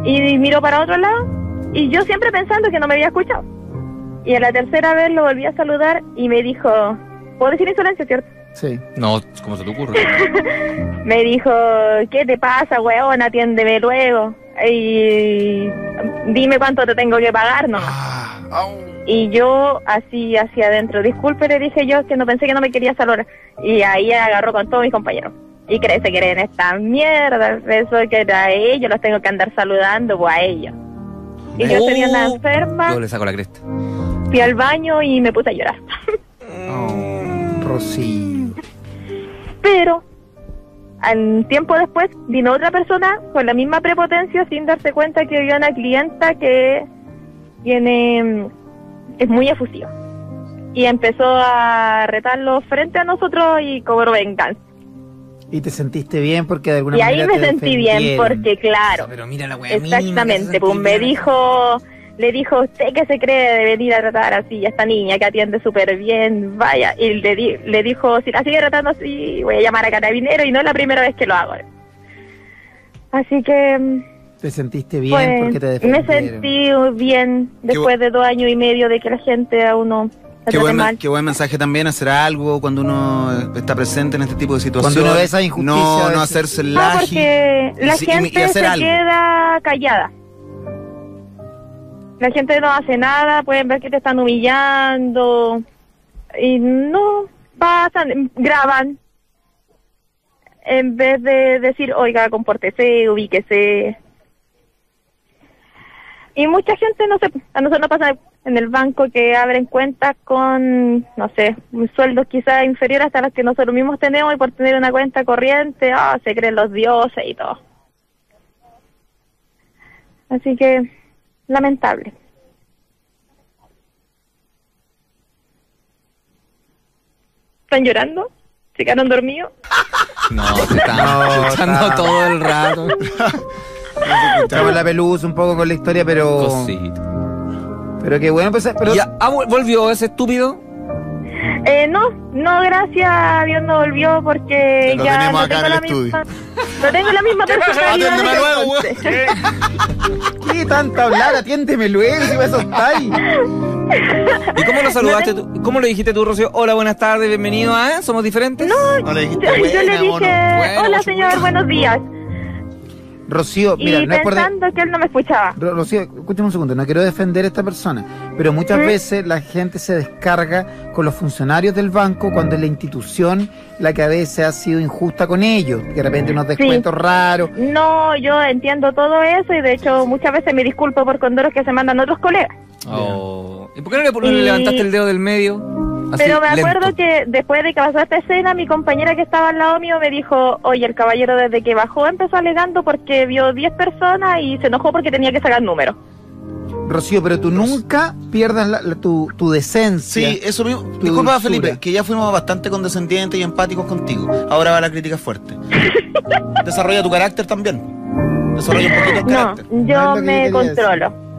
y miró para otro lado y yo siempre pensando que no me había escuchado. Y a la tercera vez lo volví a saludar y me dijo, ¿puedo decir insolencia, cierto? Sí. No, ¿cómo se te ocurre? Me dijo, ¿qué te pasa, weón? Atiéndeme luego. Y dime cuánto te tengo que pagar, no. Y yo así hacia adentro, disculpe, le dije yo que no pensé que no me quería saludar. Y ahí agarró con todos mis compañeros. Y cree, se creen esta mierda, eso que a ellos los tengo que andar saludando, pues a ellos. Y yo tenía una Oh. enferma, Yo le saco la cresta. Fui al baño y me puse a llorar. Oh, Rocío. Pero al tiempo después vino otra persona con la misma prepotencia sin darse cuenta que había una clienta que tiene es muy efusiva y empezó a retarlo frente a nosotros y cobró venganza. Y te sentiste bien porque de alguna Y ahí manera me te sentí bien porque claro, Pero mira la wea exactamente, pues me dijo le dijo, ¿usted que se cree de venir a tratar así a esta niña que atiende súper bien? Vaya, y le, di- le dijo, si la sigue tratando así, voy a llamar a carabinero y no es la primera vez que lo hago. Así que mm, Te sentiste bien pues, porque te me sentí bien después de dos años y medio de que la gente a uno Qué buen, mal. qué buen mensaje también hacer algo cuando uno está presente en este tipo de situaciones. Cuando uno ve esa injusticia, No, no hacerse el Ah, laji porque y la si- y- y gente hacer se algo. queda callada. La gente no hace nada, pueden ver que te están humillando y no pasan, graban. En vez de decir, oiga, compórtese, ubíquese. Y mucha gente, no sé, a nosotros nos pasa en el banco que abren cuentas con, no sé, sueldos quizás inferiores hasta los que nosotros mismos tenemos y por tener una cuenta corriente, ah, se creen los dioses y todo. Así que, lamentable. ¿Están llorando? ¿Se quedaron dormidos? No, te están No, escuchando está- todo el rato. Estamos la pelusa un poco con la historia, pero. Cosita. Pero qué bueno, pues. Pero, Ya, ah, vol- ¿Volvió ese estúpido? Eh, no, no, gracias a Dios no volvió porque Lo ya tenemos no acá tengo en la el estudio. misma, no tengo la misma personalidad. Atiéndeme de luego, güey. entonces. ¿Qué tanta hablar? Atiéndeme luego, si me asustáis. ¿Y cómo lo saludaste tú? ¿Cómo le dijiste tú, Rocío? Hola, buenas tardes, bienvenido a ¿Somos Diferentes? No, No le dijiste Yo, yo le dije, mono. Bueno, hola por señor, buenos días. Rocío, mira, y no es por. de- pensando que él no me escuchaba. Ro- Rocío, escúchame un segundo, no quiero defender a esta persona, pero muchas ¿Mm? veces la gente se descarga con los funcionarios del banco cuando es la institución la que a veces ha sido injusta con ellos, que de repente unos descuentos raros. No, yo entiendo todo eso y de hecho muchas veces me disculpo por condoros que se mandan otros colegas. Oh. ¿Y por qué no le, no le Y- levantaste el dedo del medio? Así, Pero me acuerdo lento. que después de que pasó esta escena, mi compañera que estaba al lado mío me dijo, oye, el caballero desde que bajó empezó alegando porque vio 10 personas y se enojó porque tenía que sacar números. Rocío, pero tú nunca pierdas la- la- tu, tu decencia. Sí, eso mismo. Disculpa, dulzura. Felipe, que ya fuimos bastante condescendientes y empáticos contigo. Ahora va la crítica fuerte. Desarrolla tu carácter también. Desarrolla un poquito el No, carácter. Yo me controlo.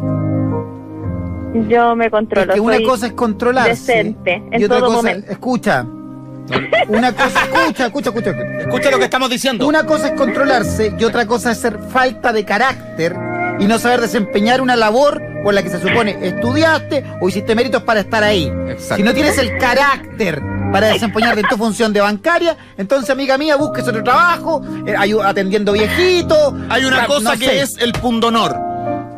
Yo me Es controlo. que una soy cosa es controlarse. decente en y otra todo cosa, momento. escucha. Una cosa, escucha, escucha, escucha. Escucha lo que estamos diciendo. Una cosa es controlarse y otra cosa es ser falta de carácter y no saber desempeñar una labor por la que se supone estudiaste o hiciste méritos para estar ahí. Exacto. Si no tienes el carácter para desempeñarte en tu función de bancaria, entonces, amiga mía, busques otro trabajo, eh, atendiendo viejitos. Hay una cosa no que sé. es el pundonor,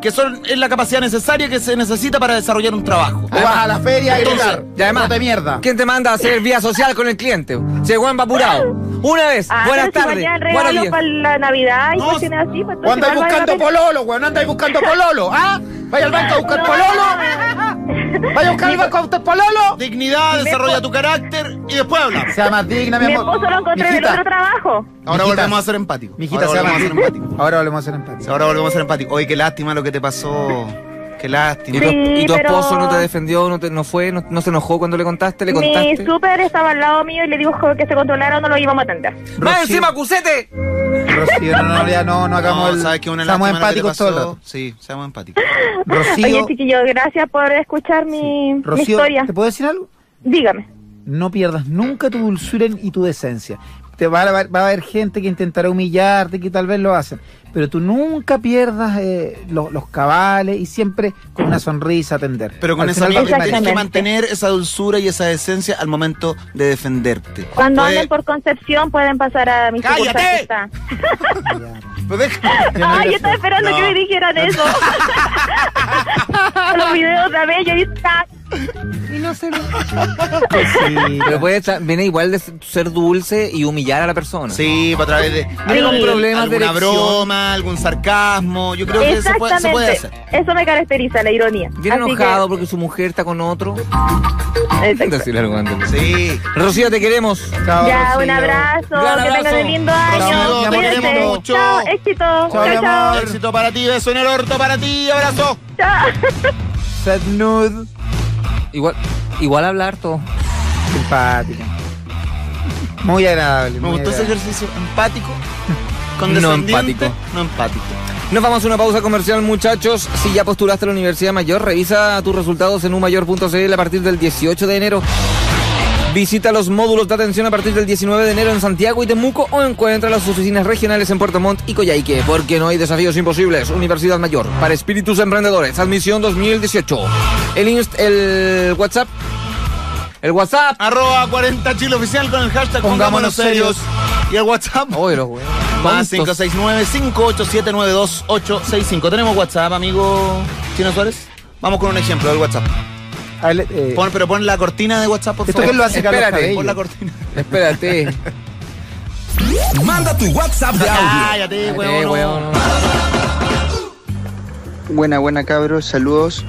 que son, es la capacidad necesaria que se necesita para desarrollar un trabajo. O vas a la feria a gritar. Y además, no te mierda. ¿quién te manda a hacer vía social con el cliente? Se Juan va apurado. Una vez, Ah, buenas tardes. regalo días. para la Navidad y No, cuestiones así, pues andáis buscando pololo, weón, no andáis buscando pololo, ¿ah? Vaya al banco a buscar pololo. Vaya a buscar al banco a buscar pololo. Dignidad, desarrolla tu carácter y después hablamos. Sea más digna, mi Mi amor. esposo lo encontré en otro trabajo. Ahora Mijita. volvemos a ser empáticos. Mijita, Ahora sea volvemos más a ser digna. empáticos. Ahora volvemos a ser empáticos. Ahora volvemos a ser empáticos. Oye, qué lástima lo que te pasó. Qué lástima. ¿Y tu, Sí, y tu pero- esposo no te defendió, no, te- no fue, no, no se enojó cuando le contaste? ¿Le Mi contaste? súper estaba al lado mío y le dijo que se controlara o no lo íbamos a atender. ¡Más encima, cusete! Rocío, no, no, ya no, no hagamos No, el. sabes que una te empáticos todo el pasó. rato. Sí, seamos empáticos. Rocío, Oye, chiquillos, gracias por escuchar mi, mi Rocío, historia. ¿te puedo decir algo? Dígame. No pierdas nunca tu dulzura y tu decencia. Te va a, va a haber gente que intentará humillarte, que tal vez lo hacen, pero tú nunca pierdas eh, lo- los cabales y siempre con una sonrisa atender. Pero con Al esa tienes que mantener esa dulzura y esa esencia al momento de defenderte. Cuando Puede- anden por Concepción pueden pasar a mi ¡Cállate! está. Pues Yo no Ay, yo estaba esperando No. que me dijeran eso. Los videos de vez yo dije, "Ah, Sí, Pero puede estar, viene igual de ser dulce y humillar a la persona. Sí, a través de problemas de alguna broma, algún sarcasmo. Yo creo que se puede, se puede hacer. Eso me caracteriza, la ironía. Viene Así enojado porque su mujer está con otro. Decirle algo antes. Sí. Rocío, te queremos. Chao, Ya, Rocío. un abrazo, Gran que tengan abrazo. un lindo año. te queremos mucho. Chao, éxito. Chao, Chao, chao. amor. Éxito para ti, beso en el orto para ti, abrazo. Chao. Sad nude. Igual, igual hablar todo. Simpática. Muy agradable. Me muy gustó ese agradable. ejercicio empático, No empático. no empático. Nos vamos a una pausa comercial, muchachos. Si ya postulaste a la Universidad Mayor, revisa tus resultados en umayor.cl a partir del 18 de enero. Visita los módulos de atención a partir del 19 de enero en Santiago y Temuco o encuentra las oficinas regionales en Puerto Montt y Coyhaique, porque no hay desafíos imposibles. Universidad Mayor, para espíritus emprendedores, admisión 2018. El, inst- el WhatsApp. El WhatsApp. Arroba 40 Chile Oficial con el hashtag Pongámonos Pongámonos Serios. Y el WhatsApp. Oye, los. Más Tontos. 569-587-92865. ¿Tenemos WhatsApp, amigo Chino Suárez? Vamos con un ejemplo del WhatsApp. Eh, Pon, pero pon la cortina de WhatsApp, por ¿Esto favor. lo hace Espérate? Pon la cortina. Espérate. Manda tu WhatsApp de audio. Cállate, weón. weón. Buena, buena cabros, saludos.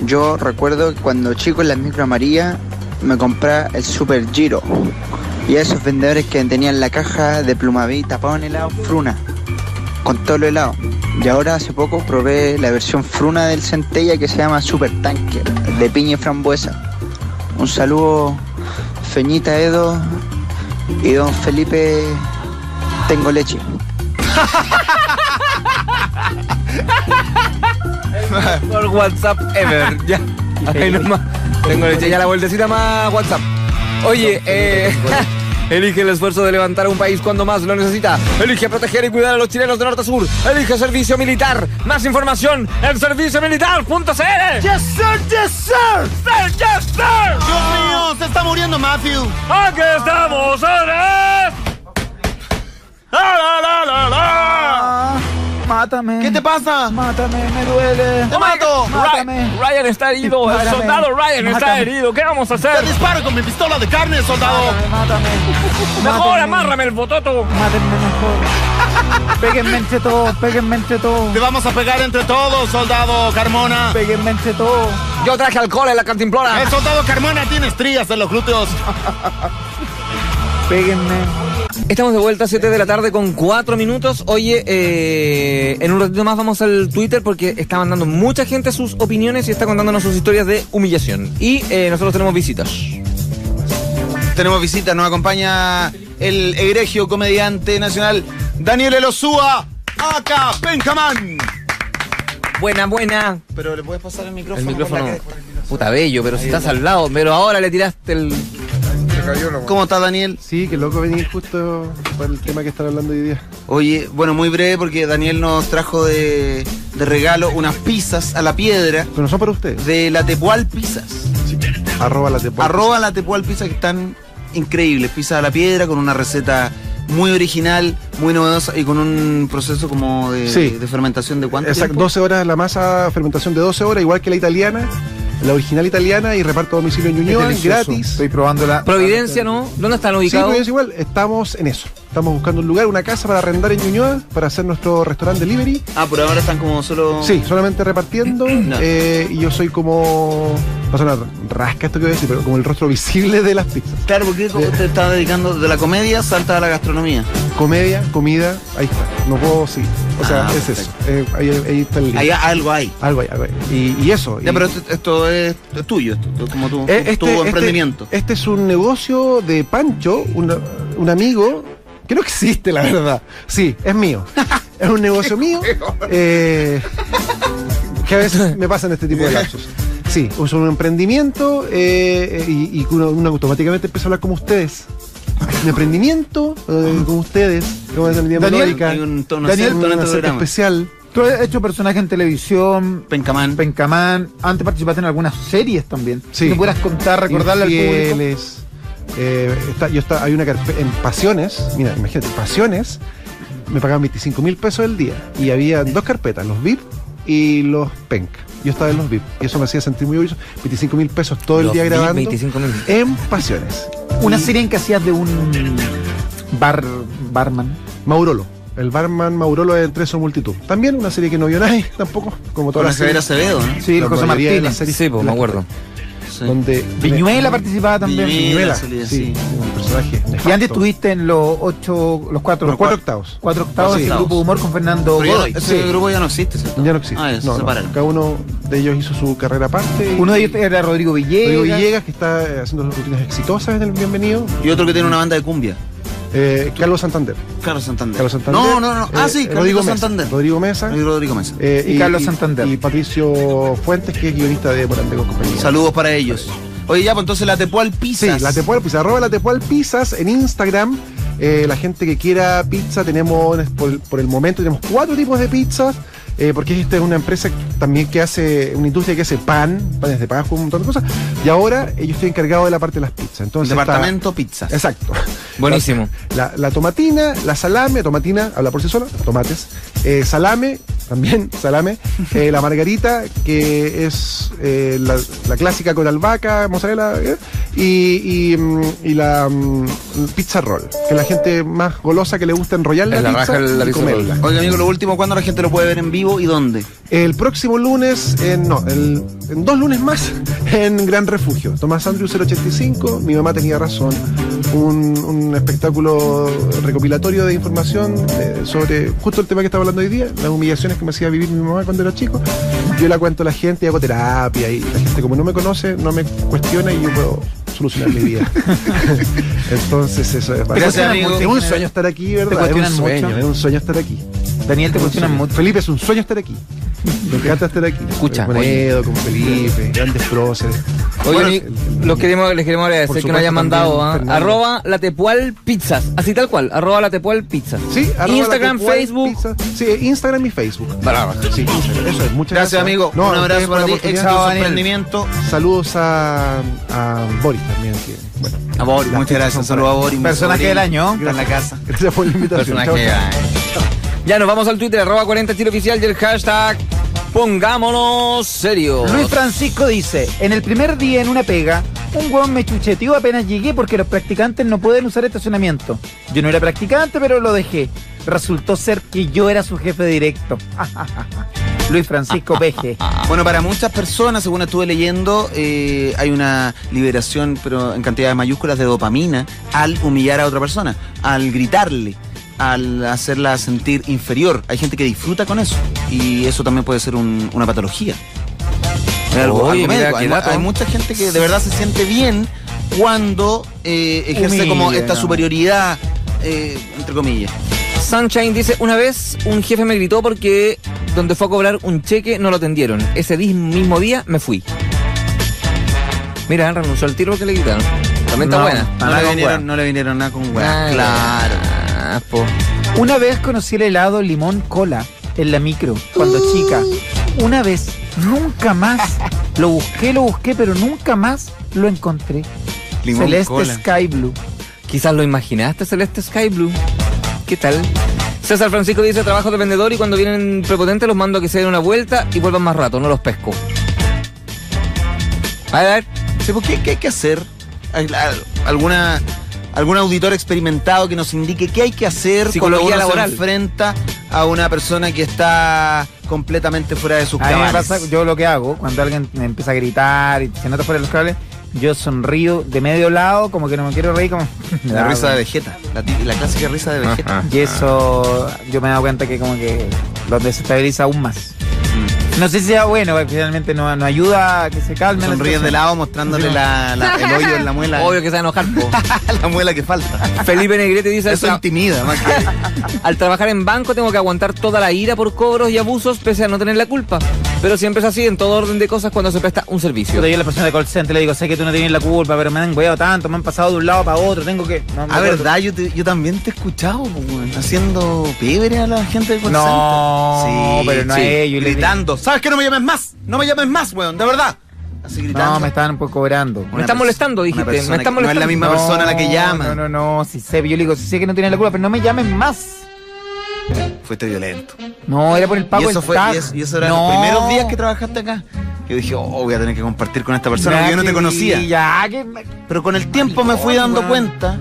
Yo recuerdo que cuando chico en la micro amarilla me compré el Super Giro. Y a esos vendedores que tenían la caja de plumaví tapado en helado, fruna. Con todo lo helado. Y ahora hace poco probé la versión fruna del Centella que se llama Super Tanker, de piña y frambuesa. Un saludo, Feñita Edo y don Felipe Tengo Leche. Por WhatsApp ever. Ya. Ahí nomás. Tengo leche. Ya la vueltecita más WhatsApp. Oye, eh. Elige el esfuerzo de levantar a un país cuando más lo necesita. Elige proteger y cuidar a los chilenos de norte a sur. Elige servicio militar. Más información en serviciomilitar.cl. Yes, sir, yes, sir. Sir, yes, sir. Dios mío, se está muriendo Matthew. Aquí estamos, señores. La, la, la, mátame. ¿Qué te pasa? Mátame, me duele. ¡Te mato! Mátame. Ryan, está herido. El soldado Ryan está Mátame. herido. ¿Qué vamos a Te hacer? disparo con mi pistola de carne, soldado. Mátame, mátame. Mejor Mátame. amárrame el bototo. Mátenme mejor. Péguenme entre todos, péguenme entre todos. Te vamos a pegar entre todos, soldado Carmona. Péguenme entre todos. Yo traje alcohol en la cantimplora. El soldado Carmona tiene estrías en los glúteos. Péguenme. Estamos de vuelta a 7 de la tarde con 4 minutos. Oye, eh, en un ratito más vamos al Twitter porque está mandando mucha gente sus opiniones y está contándonos sus historias de humillación. Y eh, nosotros tenemos visitas. Tenemos visita, nos acompaña el egregio comediante nacional Daniel Elosúa, acá, Benjamín. Buena, buena. Pero le puedes pasar el micrófono. El micrófono. Puta bello, pero si estás al lado. Pero ahora le tiraste el. ¿Cómo está Daniel? Sí, que loco venir justo para el tema que están hablando hoy día. Oye, bueno, muy breve porque Daniel nos trajo de, de regalo unas pizzas a la piedra Pero no son para ustedes. de la Tepual Pizzas. Arroba la tepual. Arroba la Tepual Pizza que están increíbles. Pizza a la piedra con una receta muy original, muy novedosa y con un proceso como de, Sí. de fermentación de cuánto Exacto, tiempo? 12 horas la masa, fermentación de 12 horas, igual que la italiana, la original italiana y reparto a domicilio en Ñuñoa, gratis. Estoy probándola. Providencia, ¿no? ¿Dónde están Sí, ubicados? pues es igual, estamos en eso. Estamos buscando un lugar, una casa para arrendar en Ñuñoa, para hacer nuestro restaurante delivery. Ah, por ahora están como solo. Sí, solamente repartiendo. eh, y yo soy como. Pasa una rasca esto que voy a decir, pero como el rostro visible de las pizzas. Claro, porque como te estás dedicando de la comedia, salta a la gastronomía. Comedia, comida, ahí está. No puedo seguir. O sea, Ah, es eso. Eh, ahí, ahí está el link. Ahí algo hay. Algo hay, algo hay. Y, y eso. Ya, y- pero esto, esto es, es tuyo, esto, esto es como tu, Eh, tu emprendimiento. Este es un negocio de Pancho, una- un amigo que no existe, la verdad. Sí, es mío. es un negocio mío. eh, que a veces me pasan este tipo de lapsos. Sí, es un emprendimiento eh, y, y uno, uno automáticamente empieza a hablar como ustedes. Un emprendimiento eh, como ustedes, como es el día Daniel, melódica. Hay un tono Daniel, un este acento programa. especial. Tú has hecho personaje en televisión, Pencamán. Pencamán, antes participaste en algunas series también. Sí. Si me pudieras contar, recordarle al público. Eh, está, yo está, hay una carpe- en Pasiones, mira, imagínate, Pasiones, me pagaban 25 mil pesos el día y había dos carpetas, los VIP y los penca. Yo estaba en los VIP y eso me hacía sentir muy orgulloso. 25 mil pesos todo el Los día VIP, grabando 25 mil. en Pasiones. Una Y serie en que hacías de un bar barman. Maurolo. El barman Maurolo de Entre Eso Multitud. También una serie que no vio nadie tampoco, como todas la las series. Acevedo, ¿no? Sí, La José Martínez. Sí, pues me acuerdo. Sí. Donde Viñuela participaba también. Viñuela. Sí, sí. un personaje Y antes estuviste en los ocho, los cuatro, Los cuatro octavos. cuatro octavos Sí. ese grupo de humor con Fernando Pero ya no- Godoy. ese Sí. grupo ya no existe, ¿cierto? Ya no existe. Ah, ya se No, no. separaron. Cada uno de ellos hizo su carrera aparte. Uno de ellos era Rodrigo Villegas. Rodrigo Villegas, que está haciendo rutinas exitosas en el Bienvenido. Y otro que tiene una banda de cumbia. Eh, Carlos Santander. Carlos Santander. Carlos Santander. No, no, no. Ah, Eh, sí, Rodrigo Mesa. Santander. Rodrigo Mesa. Y Rodrigo Mesa. eh, Y Carlos Santander. Y Patricio Fuentes, que es guionista de Morandé con compañía. Saludos para ellos. Oye, ya, pues entonces la Tepual Sí, Pizzas. la Tepual Pizza, arroba la Tepual Pizzas en Instagram. Eh, la gente que quiera pizza, tenemos por, por el momento tenemos cuatro tipos de pizzas. Eh, porque esta es una empresa también que hace, una industria que hace pan, panes de pajo, un montón de cosas. Y ahora yo estoy encargado de la parte de las pizzas. Entonces está- Departamento Pizzas. Exacto. Buenísimo. La, la tomatina, la salame, tomatina, habla por sí sola, tomates. eh, salame, también salame. eh, la margarita, que es eh, la, la clásica con albahaca, mozzarella. eh, y, y, mm, y la mm, pizza roll, que es la gente más golosa que le gusta enrollar la, En la pizza raja la y pizza comerla. roll. Oiga, amigo, lo último, ¿cuándo la gente lo puede ver en vivo y dónde? El próximo lunes, en, no, el- en dos lunes más, en Gran Refugio. Tomás Andrew 085, mi mamá tenía razón. Un, un espectáculo recopilatorio de información eh, sobre justo el tema que estaba hablando hoy día, las humillaciones que me hacía vivir mi mamá cuando era chico. Yo la cuento a la gente y hago terapia y la gente como no me conoce, no me cuestiona y yo puedo solucionar mi vida. Entonces eso es Gracias, amigo. Es un sueño estar aquí, ¿verdad? Es un cuestionan sueño, mucho? es un sueño estar aquí. Daniel, te sueño. mucho. Felipe, es un sueño estar aquí. Me encanta estar aquí. Escucha, Con. Edo, con Felipe, grandes próceres. Oye, Bueno, el- los queremos, les queremos agradecer que nos hayan mandado. ¿ah? Arroba la Tepual Pizzas. Así tal cual. Arroba la Tepual Pizzas. Sí, arroba Instagram, Facebook. Pizza. Sí, Instagram y Facebook. Bravo. Sí. Eso es. Muchas Gracias, gracias. amigo. No, Un abrazo para ti. Éxito emprendimiento. Saludos a, a Boris también. Que, bueno, A Boris, muchas gracias. Saludos a Boris. Personaje del año. Está en la casa. Gracias por la invitación. Personaje. Ya nos vamos al Twitter, arroba 40 Chile oficial y el hashtag Pongámonos serios. Luis Francisco dice, en el primer día en una pega, un huevón me chucheteó apenas llegué porque los practicantes no pueden usar estacionamiento. Yo no era practicante, pero lo dejé. Resultó ser que yo era su jefe directo. Luis Francisco Peje. Bueno, para muchas personas, según estuve leyendo, eh, hay una liberación, pero en cantidades mayúsculas, de dopamina al humillar a otra persona, al gritarle, al hacerla sentir inferior. Hay gente que disfruta con eso y eso también puede ser un- una patología. Es algo, Oye, algo mira, médico. qué Hay, mucha gente que de verdad se siente bien cuando eh, ejerce Humilla, como esta superioridad, eh, entre comillas. Sunshine dice, una vez un jefe me gritó porque donde fue a cobrar un cheque no lo atendieron. Ese mismo día me fui. Mira, renunció al tiro que le gritaron. También está No, buena. No, le vinieron, no le vinieron nada con weá. Claro. Ah, po. Una vez conocí el helado limón cola en la micro, cuando chica. Una vez, nunca más. Lo busqué, lo busqué, pero nunca más lo encontré. Limón Celeste cola. Sky Blue. Quizás lo imaginaste, Celeste Sky Blue. ¿Qué tal? César Francisco dice, trabajo de vendedor y cuando vienen prepotentes los mando a que se den una vuelta y vuelvan más rato, no los pesco. A ver, pues, ¿qué, qué hay que hacer? ¿Hay- al- ¿Alguna, algún auditor experimentado que nos indique qué hay que hacer Psicología cuando uno laboral. se enfrenta a una persona que está completamente fuera de sus A mí me cabales. pasa, yo lo que hago, cuando alguien me empieza a gritar y se nota fuera de los cables, yo sonrío de medio lado, como que no me quiero reír, como... La risa de Vegeta, la, la clásica risa de Vegeta. Y eso yo me he dado cuenta que como que lo desestabiliza aún más. No sé si sea bueno, porque finalmente no, no ayuda a que se calme. Sonríes de lado mostrándole la- la- el hoyo en la muela. Obvio que se va a enojar. po. la muela que falta. Felipe Negrete dice Eso intimida más que. al trabajar en banco tengo que aguantar toda la ira por cobros y abusos pese a no tener la culpa. Pero siempre es así en todo orden de cosas cuando se presta un servicio. Yo a la persona de call center le digo, sé que tú no tienes la culpa, pero me han hueado tanto, me han pasado de un lado para otro, tengo que... No, me Ah, acuerdo. verdad, yo, te- yo también te he escuchado, po, haciendo pebre a la gente del call No, center. pero no a ellos, Gritando. ¿Sabes que no me llames más? No me llames más, weón, de verdad. Así gritando. No, me estaban un poco cobrando. Me están molestando, dijiste. Una Me están que no es la molestando. misma persona la que llama. No, no, no, si sé, yo le digo, si sé que no tienes la culpa, pero no me llamen más. Fuiste violento. No, era por el pago y eso del fue, tag. y eso, y eso era No. los primeros días que trabajaste acá. Yo dije, oh, voy a tener que compartir con esta persona porque yo no te conocía. Ya, que... Pero con el tiempo me fui dando cuenta.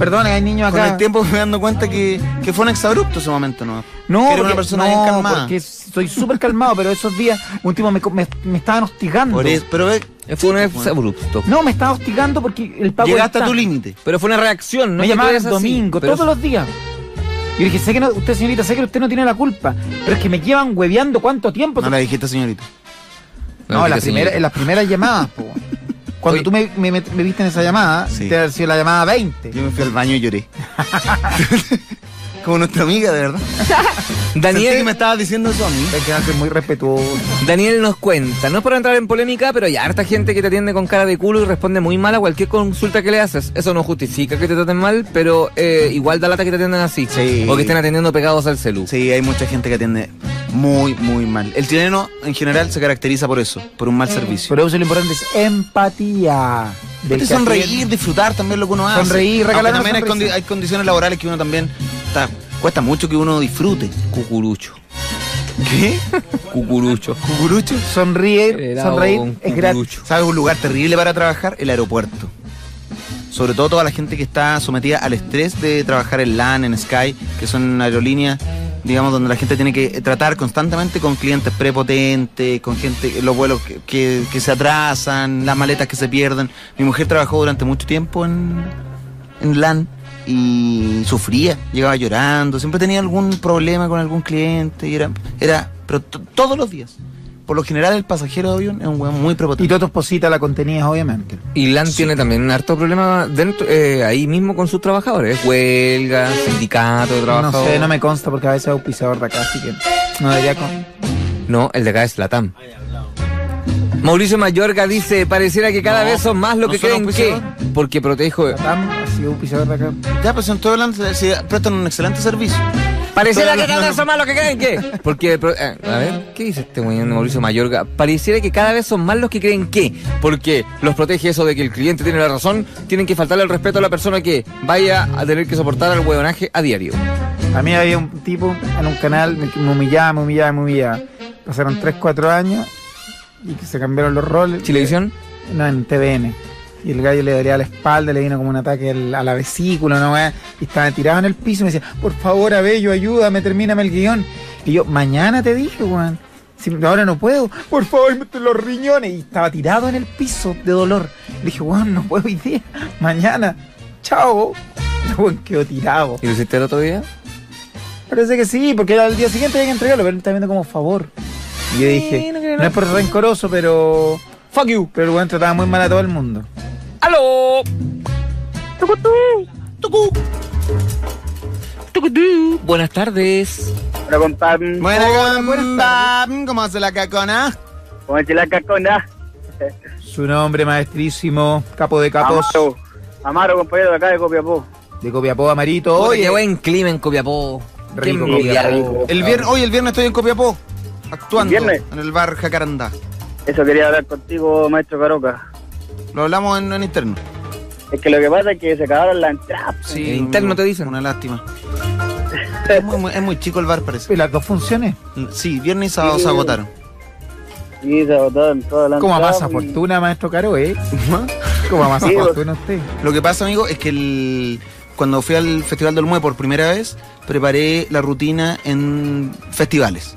Perdón, hay niños Con acá. el tiempo me dando cuenta que, que fue un exabrupto ese momento, ¿no? No, que era una persona no, bien calmada. porque soy súper calmado, pero esos días un tipo me, me, me estaban hostigando. Por eso- pero ve, Fue un abrupto. No, me estaba hostigando porque el pago llegaste del a tu límite. Pero fue una reacción, ¿no? Me llamaban el domingo, todos los días. Yo dije, sé que no, usted señorita, sé que usted no tiene la culpa, pero es que me llevan hueveando cuánto tiempo. No la dijiste, señorita. No, No, en las, dijiste, primeras, señorita. en las primeras llamadas, po. Cuando Oye. tú me, me- me- viste en esa llamada, Sí. te haber sido la llamada 20. Yo me fui al baño y lloré. Como nuestra amiga, de verdad. Sentí que Daniel, me estabas diciendo eso a mí. Hay que ser muy respetuoso. Daniel nos cuenta, no es por entrar en polémica, pero hay harta gente que te atiende con cara de culo y responde muy mal a cualquier consulta que le haces. Eso no justifica que te traten mal, pero eh, igual da lata que te atiendan así. Sí. O que estén atendiendo pegados al celu. Sí, hay mucha gente que atiende muy, muy mal. El chileno, en general, se caracteriza por eso, por un mal servicio. Pero eso lo importante es empatía. Del sonreír, disfrutar también lo que uno hace. Sonreír, regalar también hay, sonrisa. condi- hay condiciones laborales que uno también cuesta mucho que uno disfrute. Cucurucho. ¿Qué? Cucurucho. ¿Cucurucho? Helado sonreír es gratis. ¿Sabes un lugar terrible para trabajar? El aeropuerto. Sobre todo toda la gente que está sometida al estrés de trabajar en LAN, en Sky, que son aerolíneas, digamos, donde la gente tiene que tratar constantemente con clientes prepotentes, con gente, los vuelos que, que- que se atrasan, las maletas que se pierden. Mi mujer trabajó durante mucho tiempo en, en LAN y sufría, llegaba llorando, siempre tenía algún problema con algún cliente y era, era pero to- todos los días. Por lo general el pasajero de avión es un weón muy Y prepotente. todos esposita la contenías, obviamente. Y LAN tiene también un harto problema dentro, eh, ahí mismo con sus trabajadores. Huelga, sindicato de No trabajadores. sé, no me consta porque a veces es auspiciador de acá, así que no debería con... No, el de acá es la TAM. Mauricio Mayorga dice, pareciera que cada No, vez son más lo no que creen que, porque protejo... Ha sido de acá. Ya, pues en todo hablando, si prestan un excelente servicio. Pareciera que cada vez son más lo que creen que. Porque, eh, a ver, ¿qué dice este güey Mauricio Mayorga? Pareciera que cada vez son más los que creen que. Porque los protege eso de que el cliente tiene la razón, tienen que faltarle el respeto a la persona que vaya a tener que soportar al huevonaje a diario. A mí había un tipo en un canal me, me humillaba, me humillaba, me humillaba. Pasaron 3, 4 años y que se cambiaron los roles. ¿Chilevisión? No, en TVN. Y el gallo le daría la espalda, le vino como un ataque a la vesícula, ¿no? Y estaba tirado en el piso y me decía, por favor, Abello, ayúdame, termíname el guion. Y yo, mañana te dije, weón. Si ahora no puedo, por favor, mete los riñones. Y estaba tirado en el piso de dolor. Le dije, weón, no puedo hoy día. Mañana. Chao. El weón quedó tirado. ¿Y lo hiciste el otro día? Parece que sí, porque al día siguiente había que entregarlo, pero él está viendo como favor. Y yo dije, no es por rencoroso, pero. Fuck you. Pero el weón trataba muy mal a todo el mundo. ¡Aló! ¡Tucú! ¡Tucutú! Buenas tardes. Hola, compadre. Buena, compa, ¿cómo hace la cacona? ¿Cómo es la cacona? Su nombre maestrísimo, capo de capos. Amaro. Amaro, compañero de acá de Copiapó. De Copiapó, Amarito. Oye, buen clima en Copiapó. Rico Copiapó. El viernes, hoy el viernes estoy en Copiapó, actuando ¿El viernes? en el bar Jacarandá. Eso quería hablar contigo, maestro Caroca. Lo hablamos en, en interno. Es que lo que pasa es que se acabaron las entradas. Sí, En interno te dicen. Una lástima. Es muy, muy- es muy chico el bar, parece. ¿Y las dos funciones? Sí, viernes y sábado Sí. se agotaron. Y se agotaron todas las ¿Cómo y- fortuna, maestro Caro, eh? Como más Sí, fortuna usted. Lo que pasa, amigo, es que el- cuando fui al Festival del Mue por primera vez, preparé la rutina en festivales.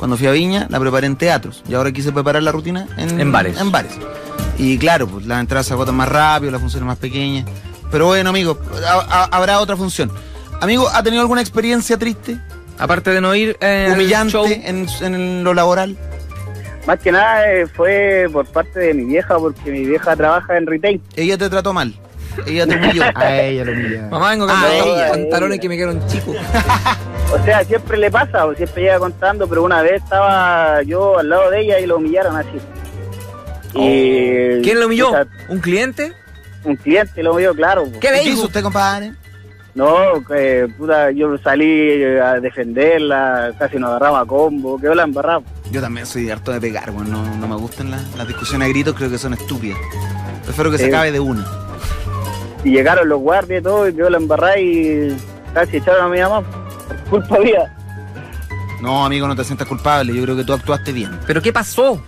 Cuando fui a Viña, la preparé en teatros. Y ahora quise preparar la rutina en, En bares. En bares. Y claro, pues las entradas se agotan más rápido, las funciones más pequeñas. Pero bueno, amigo, ha- ha- habrá otra función. Amigo, ¿ha tenido alguna experiencia triste, Aparte de no ir eh, humillante show, en, en lo laboral? Más que nada eh, fue por parte de mi vieja, porque mi vieja trabaja en retail. Ella te trató mal. Ella te humilló. A ella lo humilla. mamá vengo Ah, cambiando ella, pantalones que me quedaron chicos. O sea, siempre le pasa, o siempre llega contando, pero una vez estaba yo al lado de ella y lo humillaron así. Y, ¿Quién lo humilló? ¿Un cliente? un cliente lo humilló, claro. ¿Qué ¿Qué le hizo usted, compadre? No, que puta, yo salí a defenderla, casi nos agarraba a combo, quedó la embarrada. Yo también soy harto de pegar, bueno, no, no me gustan las, las discusiones a gritos, creo que son estúpidas. Prefiero que se acabe de una. Y llegaron los guardias y todo, y quedó la embarrada y casi echaron a mi mamá por culpa mía. No, amigo, no te sientas culpable, yo creo que tú actuaste bien. ¿Pero qué pasó?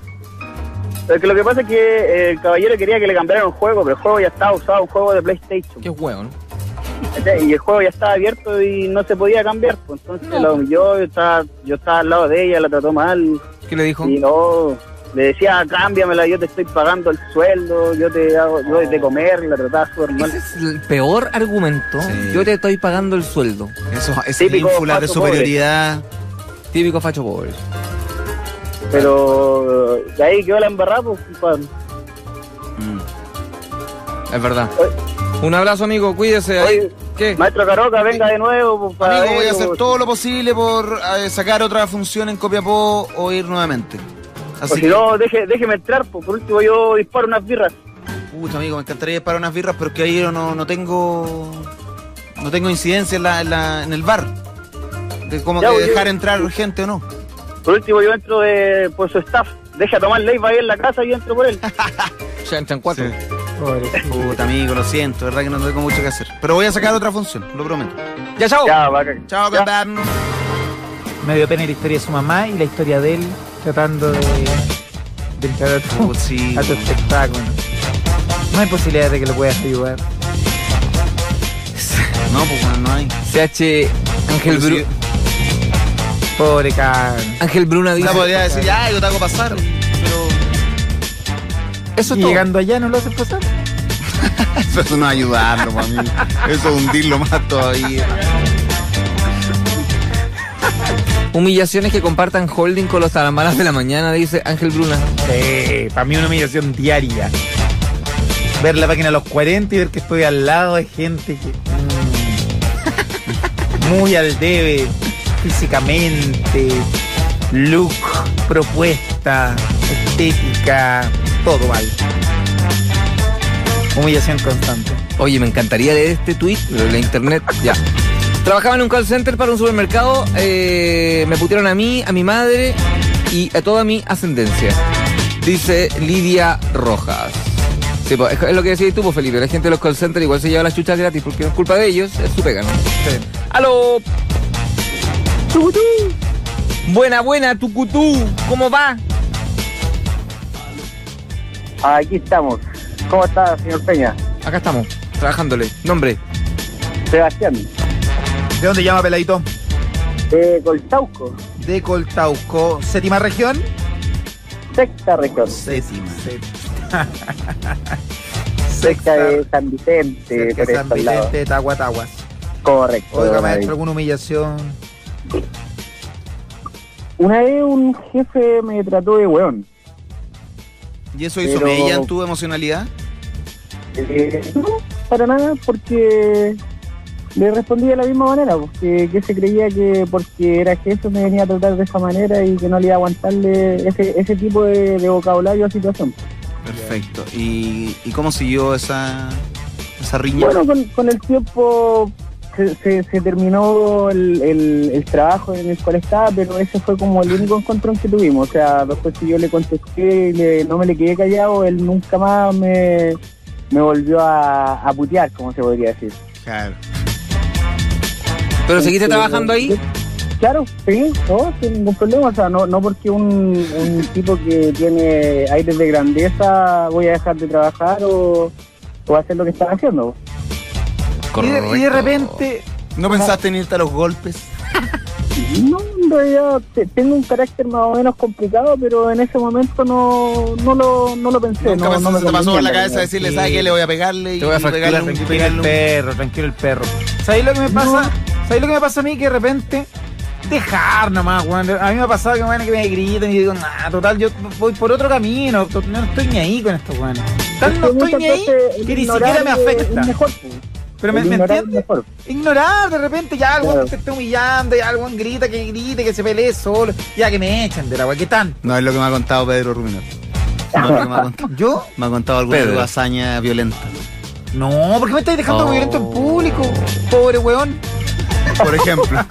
Porque lo que pasa es que eh, el caballero quería que le cambiaran un juego, pero el juego ya estaba usado, un juego de PlayStation. Qué huevo, ¿no? Y el juego ya estaba abierto y no se podía cambiar. pues, entonces No. la humilló, yo estaba, yo estaba al lado de ella, la trató mal. ¿Qué le dijo? Y no, le decía, cámbiamela, yo te estoy pagando el sueldo, yo te hago yo de comer, y la trataba súper mal. Ese es el peor argumento. Sí. Yo te estoy pagando el sueldo. Eso, esas Típico ínfulas de facho pobre. superioridad. Típico facho pobre. Pero de ahí quedó la embarrada, pues, compadre. Mm. Es verdad. Oye. Un abrazo, amigo. Cuídese. ahí. Oye, ¿Qué? Maestro Caroca, venga de nuevo. pues, para Amigo, voy a hacer pues, todo lo posible por eh, sacar otra función en Copiapó o ir nuevamente. O Así si que, no, deje, déjeme entrar, pues, por último yo disparo unas birras. pucha, amigo, me encantaría disparar unas birras, pero es que ahí yo no, no tengo no tengo incidencia en, la, en, la- en el bar. De cómo Ya, que pues, dejar yo- entrar gente o no. Por último yo entro de, por su staff. Deja tomar ley, va a ir en la casa y yo entro por él. Ya entran cuatro. Puta, amigo, lo siento, verdad que no tengo mucho que hacer. Pero voy a sacar otra función, lo prometo. Ya, chao. Ya. Chao, Ya. Me dio pena la historia de su mamá y la historia de él tratando de, de entrar a tu, Oh, sí. a tu espectáculo. No hay posibilidad de que lo puedas ayudar. No, pues bueno, no hay. CH Ángel, Pero Bru- sí, Pobre Karen. Ángel Bruna dice. sea, podría decir, ya, yo te hago pasar. Pero Eso es Y todo. llegando allá no lo haces pasar. eso no es ayudarlo, para mí. Eso es hundirlo más todavía. Humillaciones que compartan holding con los tarambalas de la mañana, dice Ángel Bruna. Sí, para mí una humillación diaria. Ver la página a los 40 y ver que estoy al lado de gente que. mm, muy al debe, físicamente, look, propuesta, estética, todo mal. Humillación constante. Oye, me encantaría leer este tweet, pero la internet ya. Trabajaba en un call center para un supermercado, eh, me putieron a mí, a mi madre y a toda mi ascendencia. Dice Lidia Rojas. Sí, pues, es es lo que decías tú, pues, Felipe. La gente de los call centers igual se lleva las chuchas gratis porque no es culpa de ellos, es su pega, ¿no? ¡Aló! ¡Tucutú! Buena, buena, Tucutú. ¿Cómo va? Aquí estamos. ¿Cómo está, señor Peña? Acá estamos, trabajándole. Nombre. Sebastián. ¿De dónde llama Peladito? De Coltauco, De Coltauco, séptima región. sexta región. Séptima. Cerca de San Vicente, cerca de San. Vicente, Tahuatahuas. Correcto. Oiga, maestro. ¿alguna humillación? Una vez un jefe me trató de weón. ¿Y eso hizo Pero- mella en tu emocionalidad? Eh, no, para nada, porque le respondí de la misma manera, porque que se creía que porque era jefe me venía a tratar de esa manera y que no le iba a aguantarle ese, ese tipo de, de vocabulario a situación. Perfecto. ¿Y, y cómo siguió esa, esa riña? Bueno, con, con el tiempo se, se- se terminó el, el- el trabajo en el cual estaba, pero ese fue como el único encontrón que tuvimos. O sea, después que yo le contesté y le- no me le quedé callado, él nunca más me, me volvió a, a putear, como se podría decir. Claro. ¿Pero seguiste Este, trabajando ahí? Claro, sí, no, sin ningún problema. O sea, no, no porque un, un tipo que tiene aires de grandeza voy a dejar de trabajar o, o hacer lo que estás haciendo. Y de, y de repente. ¿No pensaste en irte a los golpes? No, en realidad te- tengo un carácter más o menos complicado, pero en ese momento no, no, lo, no lo pensé. Nunca no, pensé- no me se te pasó por la cabeza decirle, ¿sabes qué? Le voy a pegarle y Te voy a pegarle un- tranquilo pegarle el perro, tranquilo el perro. ¿Sabéis lo que me pasa? ¿Sabéis lo que me pasa a mí? Que de repente dejar nomás, weón. A mí me ha pasado que, bueno, que me gritan y digo, nah, total, yo voy por otro camino. No estoy ni ahí con estos weones. Tal no estoy ni ahí que ni siquiera me afecta. es mejor. Pero me, entiendes? Ignorar de repente ya algo Claro. te está humillando, ya algo grita, que grite, que se pelee solo, ya que me echen de la weá, ¿qué tan? No es lo que me ha contado Pedro Ruminot. No es lo que me ha contado. ¿Yo? Me ha contado alguna Pedro. hazaña violenta. No, ¿por qué me estáis dejando Oh. violento en público? Pobre weón. Por ejemplo.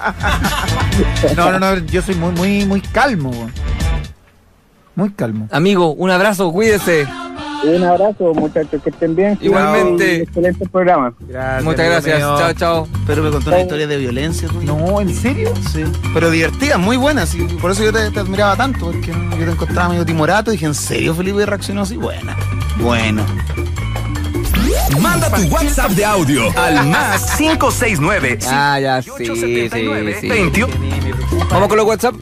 No, no, no, yo soy muy, muy, muy calmo. Muy calmo. Amigo, un abrazo, cuídese. Un abrazo, muchachos, que estén bien. Igualmente. Excelente programa. Gracias. Muchas gracias. Chao, chao. Pero me contó una historia de violencia. No, ¿en serio? Sí. Pero divertida, muy buena. sí, por eso yo te, te admiraba tanto. Porque yo te encontraba medio timorato y dije, ¿en serio Felipe reaccionó así? Buena. Bueno. Manda tu WhatsApp de audio al más 569 Ah, ya, sí, sí, 5879 sí. 21. Vamos con los WhatsApp.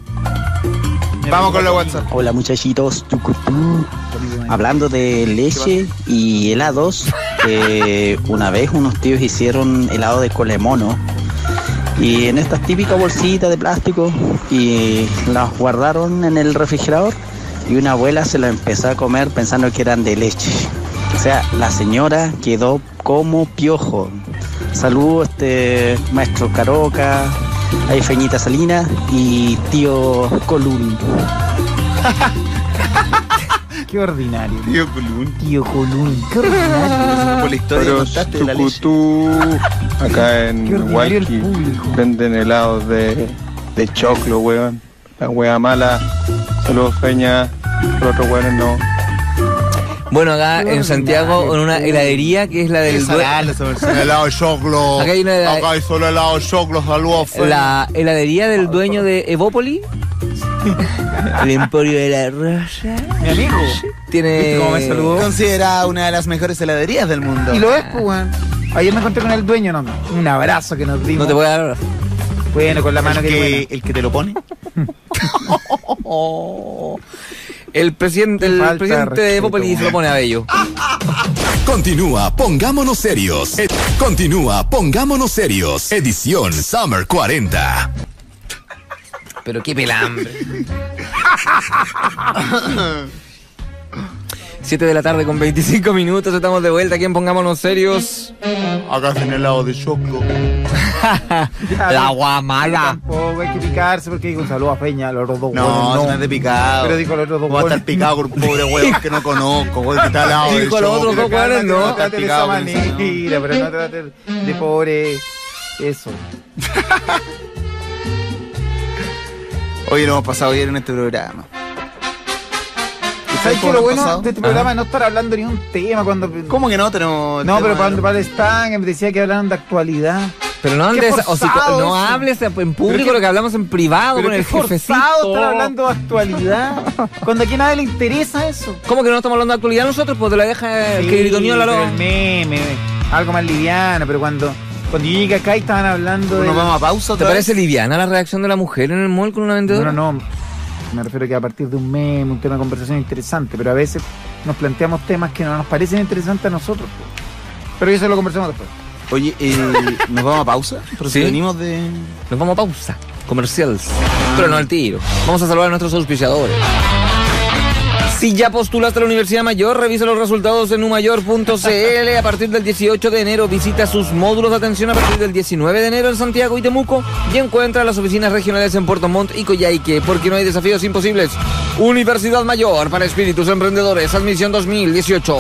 Vamos con los WhatsApp. Hola muchachitos, tucutú. Hablando de leche y helados, eh, una vez unos tíos hicieron helado de cola de mono y en estas típicas bolsitas de plástico y las guardaron en el refrigerador y una abuela se las empezó a comer pensando que eran de leche. O sea, la señora quedó como piojo. Saludos, este maestro Caroca, ahí Feñita Salina y tío Colún. Qué ordinario. Tío Colún. Tío Colún. Qué ordinario. Por la historia que Pero contaste de la leche. Tucutú, acá en público. venden helados de, de choclo, weón. La wea mala. Saludos, Peña. Los otros weones no. Bueno, acá en Santiago, en una heladería que es la del due- helado de choclo. Acá hay una helade- Acá hay solo helado de choclo. Saludos, la heladería del dueño de Evópoli. El Emporio de la Rosa. Mi amigo. Tiene. ¿Viste cómo me saludó? Considerada una de las mejores heladerías del mundo. Y lo es, pues, weón. Ayer me encontré con el dueño, no, un abrazo que nos dimos. No te voy a dar abrazo. Bueno, con la mano el que, que, buena. el que te lo pone. El presidente, el Falta presidente de Evópoli se lo pone a Bello. Continúa, pongámonos serios. Continúa, pongámonos serios. Edición Summer 40. Pero qué pelambre. 7 de la tarde con 25 minutos, estamos de vuelta aquí en Pongámonos Serios. Acá hacen helado de choclo. La guamala. Tampoco hay que picarse porque digo un saludo a Peña, los otros dos No, eso no es de picado. Pero dijo los otros dos ¿Cómo va a estar picado con un pobre hueón que no conozco? Hueón que está al lado Dijo los otros choclo. dos hueones, no. No trate de esa ¿no? manera, pero no trate de pobre. Eso. Hoy lo hemos pasado bien en este programa. ¿Sabes cómo lo bueno pasado? de este programa es no estar hablando ni un tema cuando. ¿Cómo que no tenemos No, tema pero cuando para el stand me decía que hablaban de actualidad. Pero no andes, o si- no hables en público lo que hablamos en privado Pero con el jefecito. forzado estar hablando de actualidad. cuando aquí a nadie le interesa eso. ¿Cómo que no estamos hablando de actualidad nosotros? Pues te la deja el Sí, que gritoneó la loba. meme, algo más liviano, pero cuando, cuando yo llegué acá y estaban hablando de. ¿Nos vamos a pausa ¿Te parece liviana la reacción de la mujer en el mall con una No, vendedora? no, no. Me refiero que a partir de un meme, un tema de conversación interesante, pero a veces nos planteamos temas que no nos parecen interesantes a nosotros. pues. Pero eso lo conversamos después. Oye, eh, ¿nos vamos a pausa? Sí. venimos de... Nos vamos a pausa. Comerciales. Pero no al tiro. Vamos a saludar a nuestros auspiciadores. Si ya postulaste a la Universidad Mayor, revisa los resultados en umayor.cl. A partir del 18 de enero visita sus módulos de atención a partir del 19 de enero en Santiago y Temuco y encuentra las oficinas regionales en Puerto Montt y Coyhaique, porque no hay desafíos imposibles. Universidad Mayor para espíritus emprendedores, admisión 2018.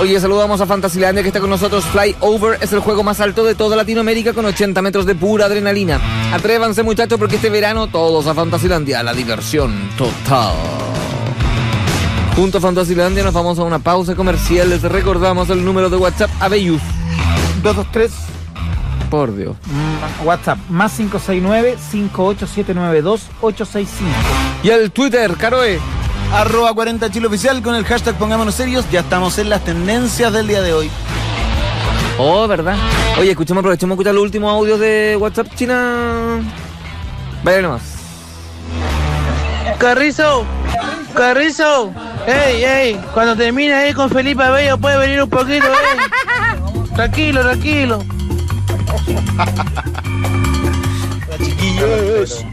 Oye, saludamos a Fantasilandia que está con nosotros. Flyover es el juego más alto de toda Latinoamérica con 80 metros de pura adrenalina. Atrévanse muchachos porque este verano todos a Fantasilandia, la diversión total. Junto a Fantasilandia nos vamos a una pausa comercial. Les recordamos el número de WhatsApp a Bellus. 223 Por Dios. mm, WhatsApp, más 569-58792-865. Y el Twitter, Caroe. arroba 40 Chile Oficial con el hashtag Pongámonos Serios. Ya estamos en las tendencias del día de hoy. Oh, ¿verdad? Oye, escuchemos, aprovechemos a escuchar los últimos audios de WhatsApp China. Vaya nomás. Carrizo, Carrizo, ey, ey, cuando termine ahí con Felipe Bello puede venir un poquito, eh. Tranquilo, tranquilo. Chiquillos,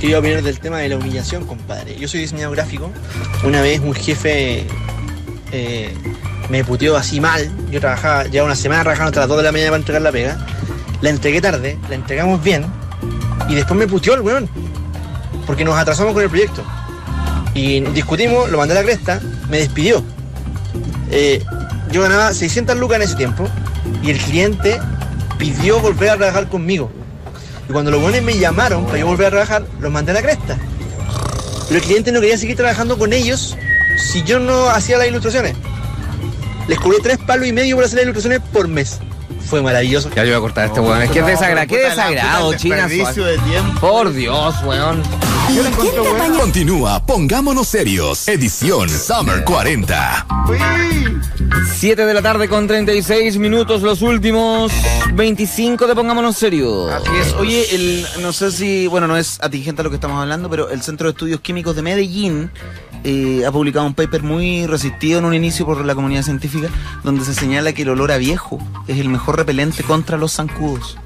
quería opinar del tema de la humillación, compadre. Yo soy diseñador gráfico. Una vez un jefe eh, me puteó así mal. Yo trabajaba, llevaba una semana trabajando hasta las 2 de la mañana para entregar la pega. La entregué tarde, la entregamos bien. Y después me puteó el weón. Porque nos atrasamos con el proyecto. Y discutimos, lo mandé a la cresta, me despidió. Eh, yo ganaba 600 lucas en ese tiempo. Y el cliente pidió volver a trabajar conmigo. Y cuando los buenos me llamaron para yo volver a trabajar, los mandé a la cresta. Pero el cliente no quería seguir trabajando con ellos si yo no hacía las ilustraciones. Les cobré tres palos y medio por hacer las ilustraciones por mes. Fue maravilloso. Ya yo voy a cortar este weón. Es que es desagrado. Qué desagrado, China. Por Dios, weón. Continúa, pongámonos serios. Edición Summer 40. 7 de la tarde con 36 minutos, los últimos 25 de Pongámonos Serios. Así es. Oye, el, no sé si, bueno, no es atingente a lo que estamos hablando, pero el Centro de Estudios Químicos de Medellín eh, ha publicado un paper muy resistido en un inicio por la comunidad científica, donde se señala que el olor a viejo es el mejor repelente contra los zancudos.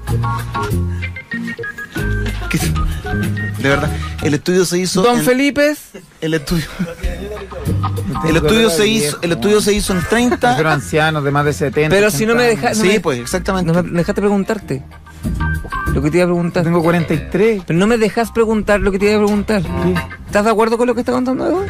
De verdad, el estudio se hizo. Don en- Felipe. El estudio. El estudio se hizo, el estudio se hizo en 30. Pero ancianos de más de 70. Pero si no me dejas. Sí, pues, exactamente. No me dejaste preguntarte. Lo que te iba a preguntar. Tengo 43. Pero no me dejas preguntar lo que te iba a preguntar. ¿Estás de acuerdo con lo que está contando Evo?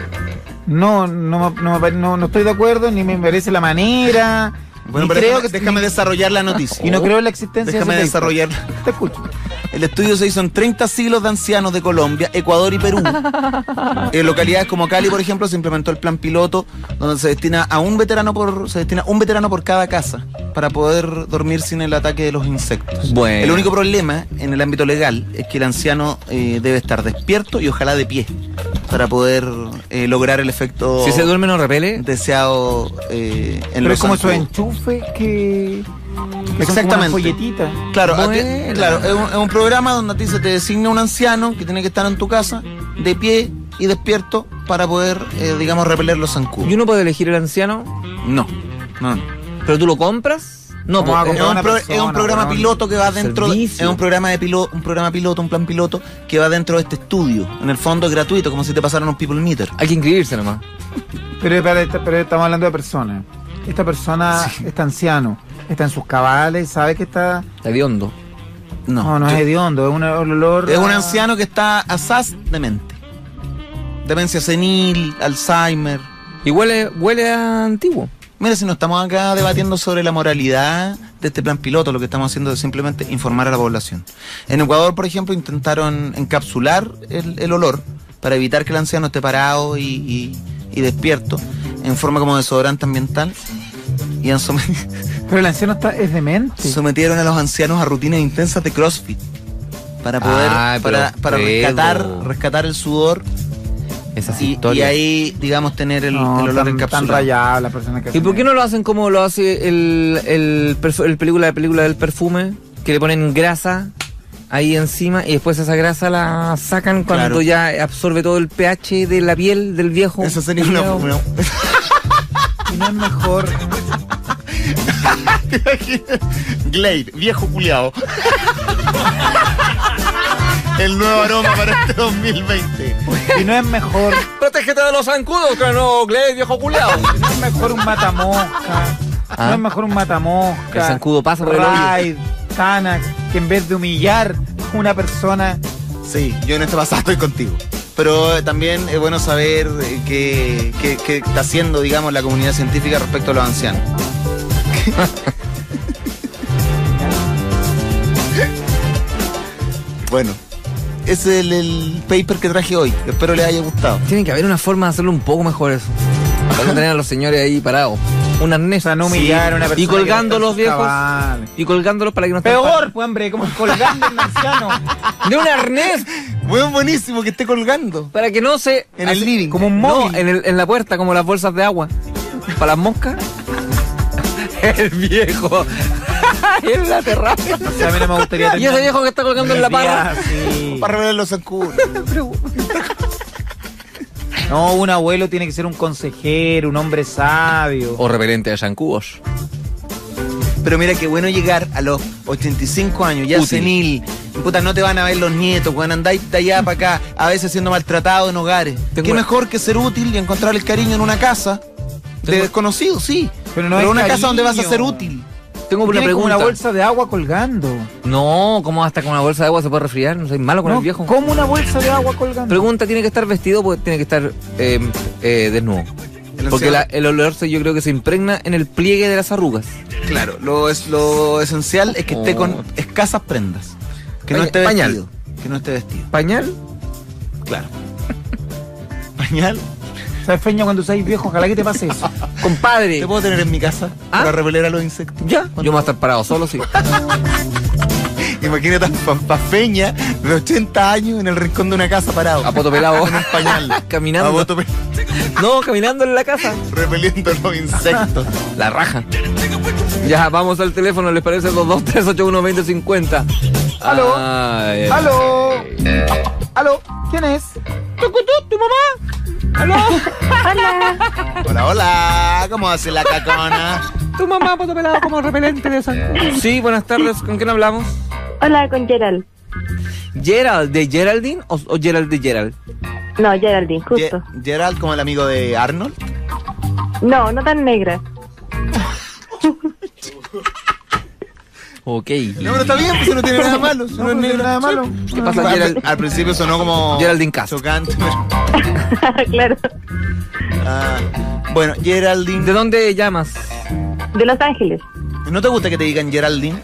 No, no, no, no, no estoy de acuerdo, ni me parece la manera. Bueno, pero creo déjame, que déjame desarrollar la noticia. Y no creo en la existencia Déjame de paper. desarrollar. Te escucho. El estudio se hizo en 30 siglos de ancianos de Colombia, Ecuador y Perú. En localidades como Cali, por ejemplo, se implementó el plan piloto, donde se destina a un veterano por se destina un veterano por cada casa para poder dormir sin el ataque de los insectos. Bueno. El único problema en el ámbito legal es que el anciano eh, debe estar despierto y ojalá de pie para poder eh, lograr el efecto Si se duerme no repele. deseado eh, en Pero los es como esos zancudos. Enchufes que. que son como Exactamente. folletitas. Claro, a ti- Buena. claro es, un, es un programa donde a ti se te designa un anciano que tiene que estar en tu casa, de pie y despierto, para poder, eh, digamos, repeler los zancudos. ¿Y uno puede elegir el anciano? No, no. no. ¿Pero tú lo compras? No, ¿Cómo va a pues, Es comprar un, una pro- persona, es un programa weón? piloto que va dentro de, Servicio. es un programa de piloto, un programa piloto, un plan piloto que va dentro de este estudio. En el fondo es gratuito, como si te pasaran un people meter. hay que inscribirse nomás. Pero, pero estamos hablando de personas. Esta persona está anciano, está en sus cabales, sabe que está. Está de hondo. No, No, no yo- es hediondo, es un olor. es un anciano que está asaz de mente. Demencia senil, Alzheimer. Y huele, huele a antiguo. Mira, si no estamos acá debatiendo sobre la moralidad de este plan piloto, lo que estamos haciendo es simplemente informar a la población. En Ecuador, por ejemplo, intentaron encapsular el, el olor para evitar que el anciano esté parado y, y- y despierto en forma como desodorante ambiental. Y han Pero el anciano está, es demente. sometieron a los ancianos a rutinas intensas de CrossFit para poder pero para, para rescatar rescatar el sudor Esas y, y ahí digamos tener el, No, el olor tan, tan encapsulado. rayado la persona que ¿Y por qué no lo hacen como lo hace el, el, el película, la película del perfume? Que le ponen grasa ahí encima y después esa grasa la sacan cuando Claro. ya absorbe todo el pH de la piel del viejo. Eso sería una- Y no es mejor. Glade, viejo culiao. El nuevo aroma para este 2020. Y no es mejor. Protégete de los zancudos, que no, Glade, viejo culiao. No es mejor un matamosca. Ah. No es mejor un matamosca. El zancudo pasa por el hoyo. Raid, Tanax, que en vez de humillar a una persona. Sí, yo en este pasado estoy contigo. Pero eh, también es bueno saber eh, qué, qué- está haciendo, digamos, la comunidad científica respecto a los ancianos. bueno, es el, el paper que traje hoy. Espero les haya gustado. Tiene que haber una forma de hacerlo un poco mejor eso. Para no tener a los señores ahí parados. Un arnés. Sea, no humillar a una persona. Y colgando los viejos. Y colgándolos para que no estén Peor, pues, hombre, como colgando a un anciano. ¡De un arnés! Weón, buenísimo que esté colgando. Para que no se. En el living. Como un móvil. en, el- en la puerta, como las bolsas de agua. Para las moscas. El viejo. en la terraza. O sea, a mí no me gustaría Y ese viejo que está colgando en la parra. Sí. Para revelar los zancudos. No, un abuelo tiene que ser un consejero, un hombre sabio. O repelente de zancudos. Pero mira qué bueno llegar a los 85 años, ya Útil. senil. Puta, no te van a ver los nietos, weón. Andáis de allá para acá, a veces siendo maltratado en hogares. Tengo Qué una- mejor que ser útil y encontrar el cariño en una casa de Tengo- desconocidos, sí. Pero no Pero es una casa donde vas a ser útil. Tengo una pregunta. una bolsa de agua colgando. No, ¿cómo hasta con una bolsa de agua se puede resfriar? No soy malo con No, el viejo. ¿Cómo una bolsa de agua colgando? Pregunta, ¿tiene que estar vestido o tiene que estar eh, eh, desnudo? Porque la- el olor se- yo creo que se impregna en el pliegue de las arrugas. Claro, lo, es, lo esencial es que esté Oh. con escasas prendas. Que no esté pañal. vestido. Que no esté vestido. ¿Pañal? Claro. Pañal. ¿Sabes, Feña, cuando seas viejo, ojalá que te pase eso? Compadre. ¿Te puedo tener en mi casa? ¿Ah? Para repeler a los insectos. Ya, yo me voy a estar parado solo, sí. Imagínate a Pampa Feña de 80 años en el rincón de una casa parado. A poto pelado. Con un pañal. A Caminando. poto pe- No, caminando en la casa. repeliendo los insectos. La raja. Ya, vamos al teléfono, ¿les parece? 223812050. Aló. Ay, ¡Aló! ay. ¿Aló? ¿Quién es? ¿Tu mamá? ¿Aló? Hola, hola. ¿Cómo hace la cacona? ¿Tu mamá, poto pelado, como repelente de San Sí, buenas tardes. ¿Con quién hablamos? Hola, con Gerald. ¿Gerald de Geraldine o, o Gerald de Gerald? No, Geraldine, Ge- justo. Gerald como el amigo de Arnold. No, no tan negra. Ok. No, pero está bien, pues no tiene nada malo. si no, es negro. nada malo. ¿Qué pasa, Al- Gerald? Al principio sonó como Geraldine Cast. chocante. claro. Ah, bueno, Geraldine. ¿De dónde llamas? De Los Ángeles. ¿No te gusta que te digan Geraldine?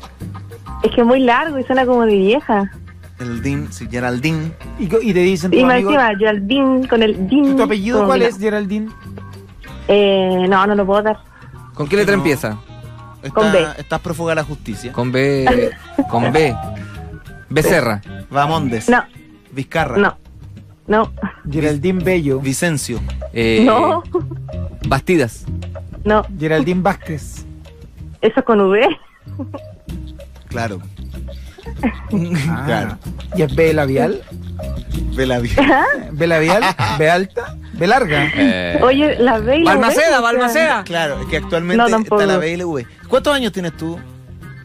Es que es muy largo y suena como de vieja. Geraldine, sí, Geraldine. Y, te dicen tu Y más amigo, encima, Geraldine con el din. ¿Tu apellido como cuál es, Geraldine? Eh, no, no lo puedo dar. ¿Con qué letra No. empieza? Está- Con B. Estás prófuga de la justicia. Con B. Con B. Becerra. Bamondes. No, Vizcarra. no, no, Geraldine Bello. Vicencio. Eh, no, Bastidas. no. Geraldine Vázquez. Eso es con V. Claro. Ah. Claro. ¿Y es B labial? Vela bien. ¿B labial? ¿B alta? ¿B larga? Eh, Oye, la V y la V, Balmaceda, Balmaceda. Claro, es que actualmente No, está la B y la V. ¿Cuántos años tienes tú?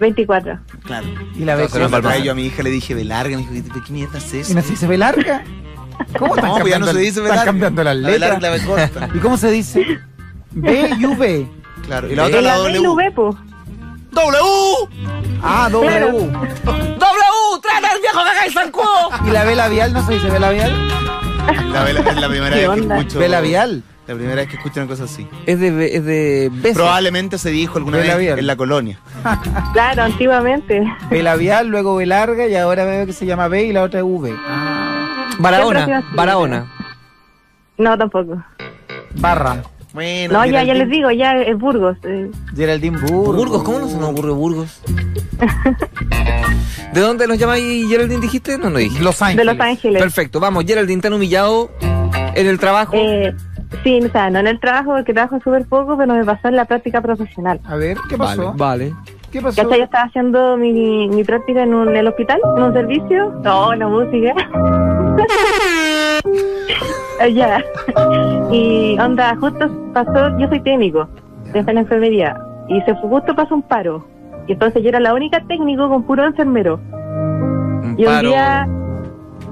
24. Claro. ¿Y la vez yo a mi hija le dije B larga, me dijo, ¿qué, qué mierda es eso? ¿Y no se dice B larga? ¿Cómo están No, pues ya no cambiando- se dice B están cambiando las La B larga y letras? la B corta. ¿Y cómo se dice? B y V. Claro. Y la B. otra la y W. V, po. ¡W! Ah, W. ¡W! ¡Trata el viejo que hagáis zancudo! ¿Y la B labial no se dice B labial? La es la primera ¿Qué vez que escucho. B labial. La primera vez que escucho una cosa así. Es de, B- es de. Probablemente se dijo alguna vez labial. en la colonia. Claro, antiguamente. B labial, luego B larga y ahora veo que se llama B y la otra es V. Ah, Barahona. Barahona. No, tampoco. barra. Bueno, No, ya, ya les digo, ya es Burgos. eh. Geraldine Burgos. Burgos, ¿cómo no se nos ocurre Burgos? ¿De dónde nos llamáis Geraldine dijiste? No, no dije. Los De Ángeles. Los Ángeles. Perfecto, vamos, Geraldine, ¿te han humillado en el trabajo? Eh, sí, o sea, no en el trabajo, porque trabajo súper poco, pero me pasó en la práctica profesional. A ver, ¿qué pasó? Vale. ¿Qué pasó? ¿Cachai? Yo estaba haciendo mi, mi práctica en, un, en el hospital, en un servicio. No, la música. Ya. Y onda, justo pasó, yo soy técnico de la enfermería, y se fue- justo pasó un paro. Y entonces yo era la única técnico con puro enfermero. Un Y un paro. día,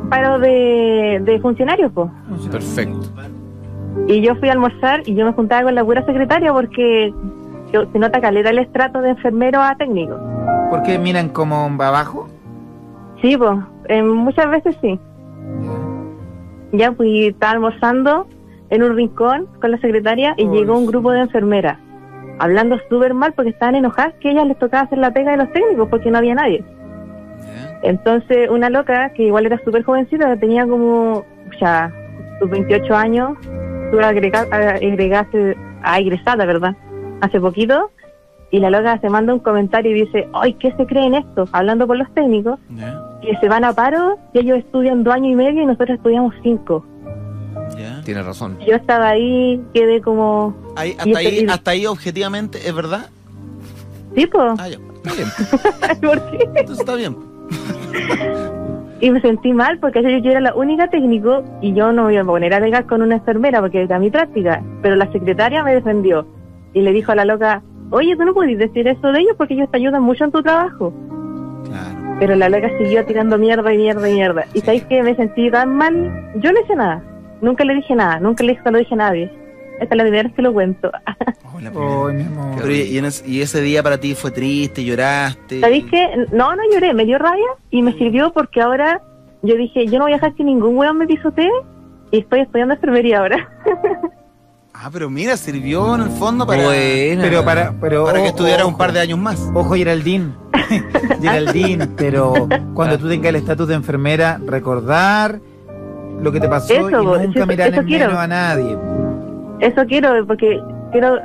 paro de, de funcionarios, pues. Perfecto. Y yo fui a almorzar y yo me juntaba con la pura secretaria porque yo- se nota caleta el estrato de enfermero a técnico. ¿Por qué miran como abajo? Sí, pues, eh, muchas veces sí. Ya, pues estaba almorzando en un rincón con la secretaria y llegó un grupo de enfermeras hablando súper mal porque estaban enojadas que ellas les tocaba hacer la pega de los técnicos porque no había nadie. Entonces, una loca que igual era súper jovencita, tenía como ya sus 28 años, estuvo agrega- a- agregase- a egresada, ¿verdad? Hace poquito, y la loca se manda un comentario y dice, ¡ay, qué se creen esto! Hablando por los técnicos, que se van a paro y ellos estudian dos años y medio y nosotros estudiamos cinco. Tiene razón. Yo estaba ahí, quedé como... Ahí- hasta, ahí, este- hasta ahí, objetivamente, ¿es verdad? Sí, pues. Ah, ya. Está bien. ¿Por qué? Entonces está bien. Y me sentí mal porque yo, yo era la única técnico y yo no me iba a poner a alegar con una enfermera porque era mi práctica. Pero la secretaria me defendió y le dijo a la loca, oye, tú no puedes decir eso de ellos porque ellos te ayudan mucho en tu trabajo. Pero la loca siguió tirando mierda y mierda y mierda. Y sabéis que me sentí tan mal, yo no hice nada. Nunca le dije nada, nunca le se lo dije a nadie. Esta es la primera vez que lo cuento. Pero, y, y en ese, y ese día para ti fue triste, lloraste. ¿Sabéis que No, no lloré, me dio rabia y me sirvió porque ahora yo dije, yo no voy a dejar que ningún hueón me pisotee y estoy estudiando enfermería ahora. Ah, pero mira, sirvió en el fondo para, Buena. Pero para, pero para que ojo, estudiara un par de años más. Ojo, Geraldine. Geraldine, pero cuando tú tengas el estatus de enfermera, recordar lo que te pasó Eso, y nunca eso- mirar eso en quiero. menos a nadie. Eso quiero, porque quiero,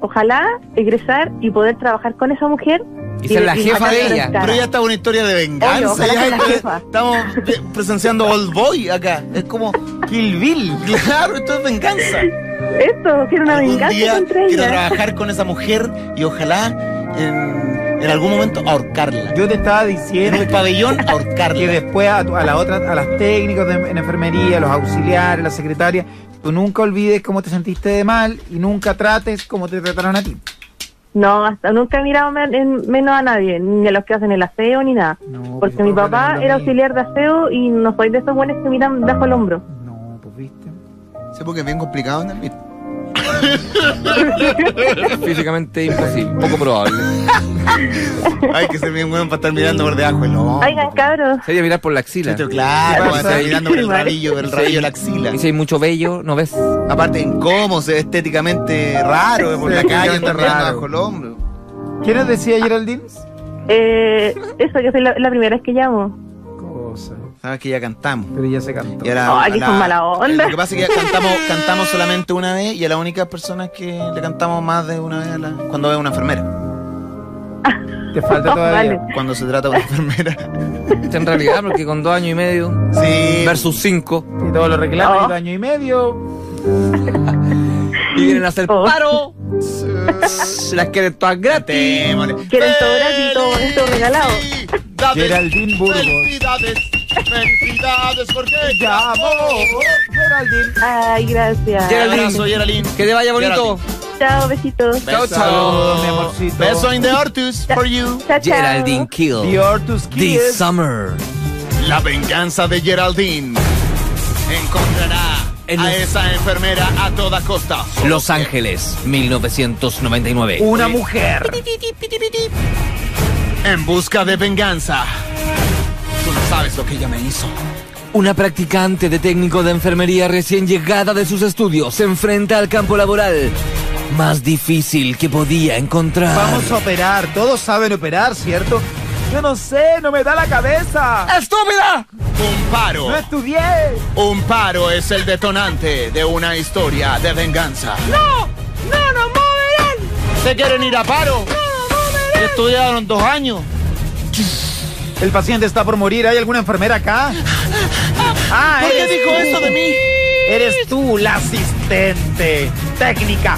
ojalá, egresar y poder trabajar con esa mujer. Y ser la jefa de la ella. cara. Pero ya está una historia de venganza. Ya estamos pre- presenciando Old Boy acá. Es como Kill Bill. Claro, esto es venganza. Esto, quiero una Algún venganza día contra quiero trabajar con esa mujer y ojalá en, en algún momento ahorcarla. Yo te estaba En diciendo un pabellón ahorcarla. que después a, tu- a la otra, a las técnicos de, en enfermería, los auxiliares, las secretarias, tú nunca olvides cómo te sentiste de mal y nunca trates como te trataron a ti. No, hasta nunca he mirado men- en- menos a nadie, ni a los que hacen el aseo ni nada. porque pues, mi no, papá era auxiliar de aseo y no soy de esos buenos que miran bajo el hombro. No, pues viste. Sí, porque es bien complicado en el. Físicamente imposible, poco probable. Hay que ser bien bueno para estar mirando por debajo del hombro. Oigan, cabros. Sería mirar por la axila. Claro, ¿Qué para estar mirando por el rabillo, por el rabillo de la axila. Y si hay mucho vello, no ves. Aparte, incómodo, se ve estéticamente raro por la calle, andar bajo el hombro. ¿Qué nos decía Geraldine? Eh, eso, que soy la, la primera vez que llamo. Cosa. Sabes que ya cantamos. Pero ya se cantó. Y ahora- Ay, que a son mala onda. Lo que pasa es que ya cantamos, cantamos solamente una vez y a la única persona que le cantamos más de una vez a la, cuando es una enfermera. Te falta todavía. Vale. Cuando se trata de una enfermera. En realidad, porque con dos años y medio Sí. versus cinco Y todos los reclamos Oh. y dos años y medio. y vienen a hacer Oh. paro. Las quieren todas gratis. Quieren todo gratis, todo esto regalado. Felicidades, Geraldine Burgos. Felicidades, felicidades, porque Llamo. Geraldine. Ay, gracias. Geraldine. Abrazo, Geraldine. Que te vaya bonito. Chao, besitos. Chao, chao. mi amorcito. Beso in the Ortus for you. Chao, chao. Geraldine Kill. The Ortus This Kids. summer. La venganza de Geraldine encontrará En a esa enfermera a toda costa. Los Ángeles, 1999. Una mujer. En busca de venganza. Tú no sabes lo que ella me hizo. Una practicante de técnico de enfermería recién llegada de sus estudios se enfrenta al campo laboral más difícil que podía encontrar. Vamos a operar. Todos saben operar, ¿cierto? Yo no sé, no me da la cabeza. ¡Estúpida! Un paro. No estudié. Un paro es el detonante de una historia de venganza. ¡No! ¡No nos moverán! ¿Se quieren ir a paro? Estudiaron dos años. El paciente está por morir. ¿Hay alguna enfermera acá? Ah, ¿Por qué dijo eso de mí? Eres tú la asistente técnica.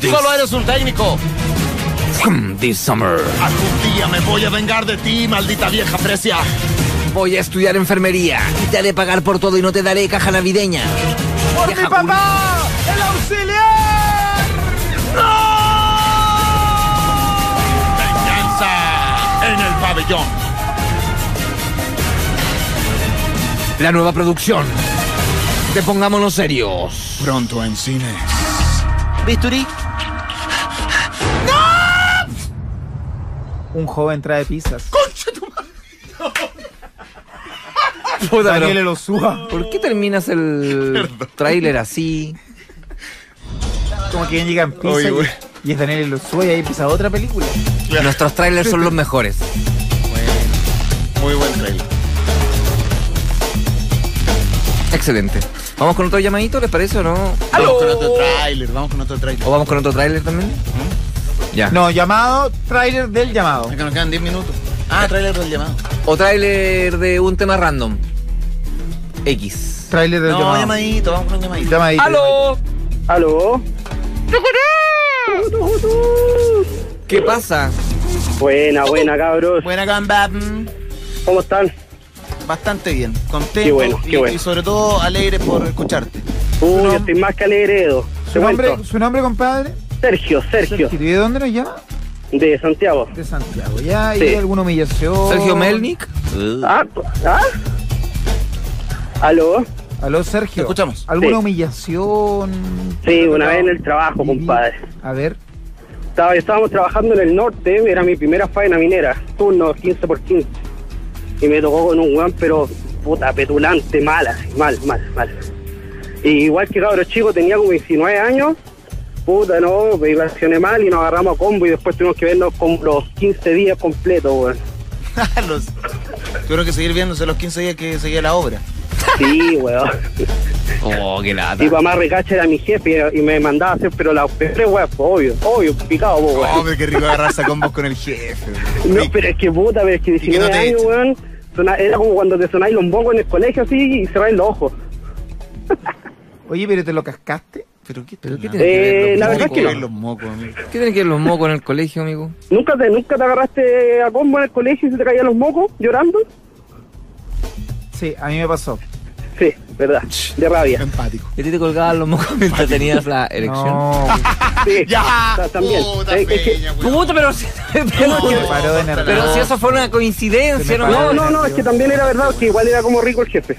Solo eres un técnico. This summer Algún día me voy a vengar de ti, maldita vieja precia. voy a estudiar enfermería y te haré pagar por todo y no te daré caja navideña. ¡Por mi papá! ¡El auxiliar! Venganza en el pabellón. La nueva producción. Te pongámonos serios. Pronto en cines. ¿Bisturí? Un joven trae pizzas. Puta, Daniel pero, Elosúa. ¿Por qué terminas el tráiler así? Como que llega en pizza Oye, y- güey. y, es Daniel Elosúa y ahí empieza otra película. Nuestros trailers son los mejores. Muy buen trailer. Excelente. ¿Vamos con otro llamadito, les parece o no? Vamos con otro trailer, vamos con otro trailer. ¿O vamos con otro tráiler también? Ya. No, llamado, tráiler del llamado. Es que nos quedan 10 minutos. Ah, trailer del llamado. O tráiler de un tema random. X. Trailer del No, tema. llamadito, vamos con llamadito. Llamadito. ¡Aló! ¿Aló? ¿Qué pasa? Buena, buena, cabros. Buena gamba. ¿Cómo están? Bastante bien, contento Qué bueno, qué y, bueno. y sobre todo alegre por escucharte. Uy, yo estoy más que alegre, Edo. ¿Su nombre. ¿Su nombre, compadre? Sergio, Sergio. ¿Y de dónde nos llama? De Santiago. De Santiago. ¿Ya? Sí. ¿Y alguna humillación? ¿Sergio Melnik? Ah, ¿ah? ¿Aló? Aló, Sergio. Te escuchamos. ¿Alguna Sí. humillación? Sí, una vez en el trabajo, compadre. A ver. Estaba, estábamos trabajando en el norte, era mi primera faena minera, turno 15 por 15. Y me tocó con un weón, pero puta, petulante, mala, mal, mal, mal. Y igual que cabros chico, tenía como 19 años, puta, no, me relacioné mal y nos agarramos a combo y después tuvimos que vernos con los 15 días completos, weón. los, tuvieron que seguir viéndose los 15 días que seguía la obra. Sí, weón. Oh, qué lata. Y mamá recacha era mi jefe y me mandaba a hacer, pero las peores weón, pues, obvio, obvio, picado, pues, weón. Hombre, qué rico agarrarse a combos con el jefe. No, pero es que puta, pero es que que no 19 años, weón. sona- Era como cuando te sonáis los mocos en el colegio así y cerráis los ojos. Oye, pero te lo cascaste. ¿Pero qué, ¿Pero qué Eh, tiene que ver los la verdad es que mocos? no. los mocos, amigo? ¿Qué tiene que ver los mocos en el colegio, amigo? ¿Nunca te, ¿Nunca te agarraste a combo en el colegio y se te caían los mocos llorando? Sí, a mí me pasó. Sí, verdad, de rabia. Empático. ¿Y a ti te colgaban los mocos mientras tenías la erección? No, Sí, Ya, ta- también. puta que- peña. Puta, pero si, pero, pero si eso fue una coincidencia, no No, no, no, es que también era verdad que igual era como rico el jefe.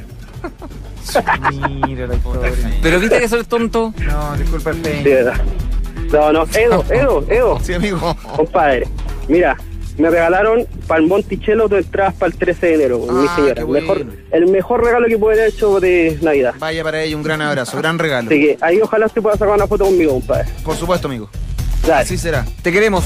Mira la historia. Pero viste que soy tonto. No, disculpa el Sí, verdad. No, no, Edo, Edo, Edo, Sí, amigo. compadre. Mira, me regalaron para el Monticello dos entradas para el 13 de enero, con mi Ah, señora. qué bueno. Mejor, el mejor regalo que puede haber hecho de Navidad. Vaya para ella un gran abrazo, gran regalo. Así que ahí ojalá se pueda sacar una foto conmigo, compadre. Por supuesto, amigo. Dale, Así será. Te queremos.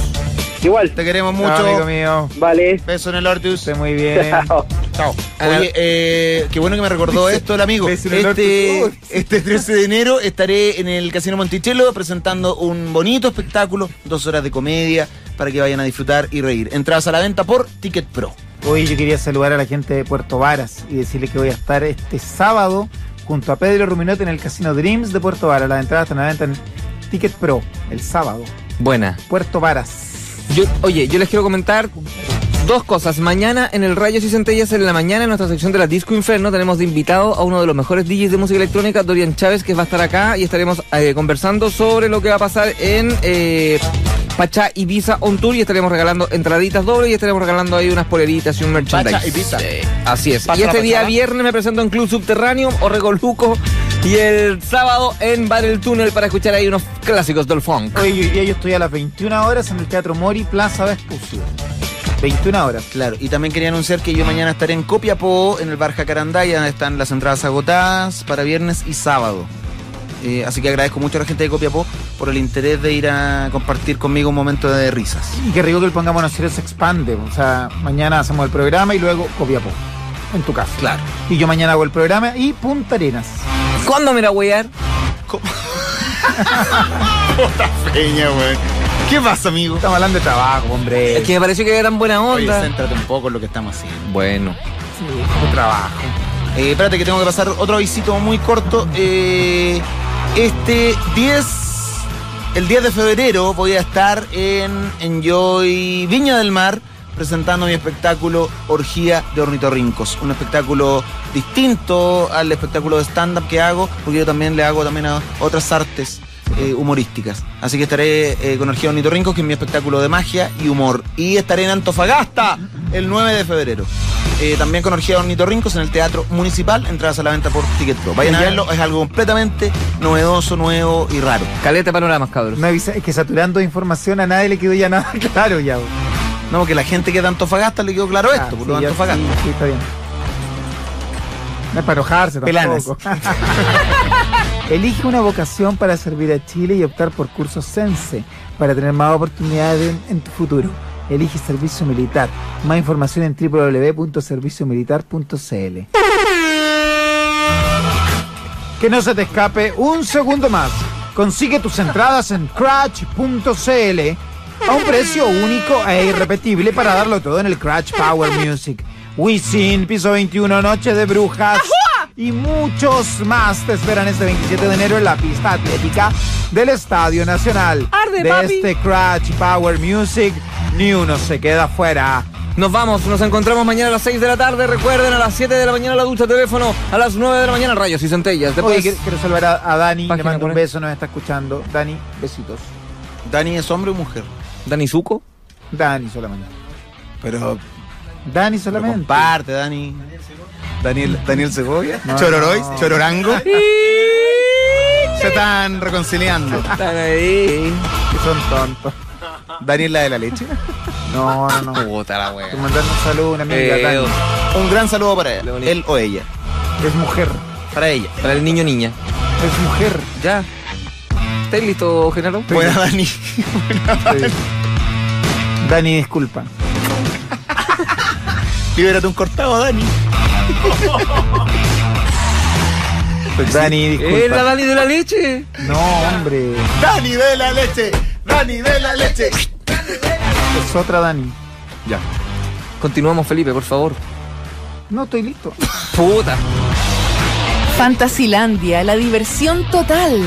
Igual. Te queremos Chao, mucho. amigo mío. Vale. Beso en el Ortius. Esté muy bien. Chao. Chao. Oye, eh, qué bueno que me recordó esto el amigo. Beso en el Este, Ortius. este 13 de enero estaré en el Casino Monticello presentando un bonito espectáculo, dos horas de comedia, para que vayan a disfrutar y reír. Entradas a la venta por Ticket Pro. Hoy yo quería saludar a la gente de Puerto Varas y decirle que voy a estar este sábado junto a Pedro Ruminote en el Casino Dreams de Puerto Varas. Las entradas están a la venta en Ticket Pro el sábado. Buena. Puerto Varas. Yo, oye, yo les quiero comentar dos cosas. Mañana en el Rayos y Centellas en la mañana en nuestra sección de la Disco Inferno tenemos de invitado a uno de los mejores DJs de música electrónica, Dorian Chávez, que va a estar acá y estaremos eh, conversando sobre lo que va a pasar en eh, Pachá Ibiza On Tour y estaremos regalando entraditas dobles y estaremos regalando ahí unas poleritas y un merchandise. Pachá Ibiza. Sí, así es. Y este día pachada. viernes me presento en Club Subterráneo, Orrego Luco y el sábado en Bar El Túnel para escuchar ahí unos clásicos del funk. Hoy día yo estoy a las 21 horas en el Teatro Mori, Plaza Vespucio. 21 horas. Claro, y también quería anunciar que yo mañana estaré en Copiapó, en el Bar Jacarandaya, donde están las entradas agotadas para viernes y sábado. Eh, así que agradezco mucho a la gente de Copiapó por el interés de ir a compartir conmigo un momento de risas. Y qué rico que el Pongámonos en Serio se expande. O sea, mañana hacemos el programa y luego Copiapó. En tu casa. Claro. Y yo mañana hago el programa y Punta Arenas. ¿Cuándo me irá a huear? Puta feña, güey. ¿Qué pasa, amigo? Estamos hablando de trabajo, hombre. Es que me pareció que era tan buena Oye, onda. céntrate un poco en lo que estamos haciendo. Bueno. Sí, trabajo. Eh, espérate que tengo que pasar otro avisito muy corto. Eh, este 10, el 10 de febrero voy a estar en Enjoy Viña del Mar presentando mi espectáculo Orgía de Ornitorrincos. Un espectáculo distinto al espectáculo de stand-up que hago, porque yo también le hago también a otras artes eh, humorísticas. Así que estaré eh, con Orgía de Ornitorrincos, que es mi espectáculo de magia y humor. Y estaré en Antofagasta el 9 de febrero. Eh, también con Orgía Ornitorrincos en el Teatro Municipal, entradas a la venta por Ticket Pro. Vayan a verlo, es algo completamente novedoso, nuevo y raro. Caleta panoramas, cabros. Me avisa, es que saturando de información a nadie le quedó ya nada claro ya. No, porque la gente que es de Antofagasta le quedó claro esto, Ah, por sí, lo de Antofagasta. sí, sí, está bien. No es para enojarse tampoco. Elige una vocación para servir a Chile y optar por cursos Sense para tener más oportunidades en, en tu futuro. Elige servicio militar. Más información en www.serviciomilitar.cl. Que no se te escape un segundo más. Consigue tus entradas en crash.cl a un precio único e irrepetible para darlo todo en el Crash Power Music. Wisin, Piso 21, Noche de Brujas y muchos más te esperan este 27 de enero en la pista atlética del Estadio Nacional. Arde, de papi. este Crash Power Music, ni uno se queda fuera. Nos vamos, nos encontramos mañana a las 6 de la tarde. Recuerden, a las 7 de la mañana la ducha teléfono, a las 9 de la mañana rayos y centellas. Después, Oye, quiero, quiero saludar a, a Dani, le Página mando un beso, nos está escuchando. Dani, besitos. ¿Dani es hombre o mujer? ¿Dani Zuko? Dani solamente. Pero. Dani solamente. Comparte, Dani. Daniel, Daniel Segovia. No, Chororois, no. Chororango. Se están reconciliando. Están ahí. Que son tontos. Daniel la de la leche. No, no, no. Puta la wea. Te mandan un saludo a una amiga, Eh, Dani. Un gran saludo para él. bonito. Él o ella. Es mujer. Para ella. Para el niño niña. Es mujer. Ya. ¿Estáis listo, Genaro? Buena, Dani. Dani, disculpa. Libérate un cortado, Dani. Dani, disculpa. ¡Es la Dani de la leche! No, hombre. Dani de la leche. Dani de la leche. Es otra Dani. Ya. Continuamos, Felipe, por favor. No estoy listo. Puta. Fantasilandia, la diversión total.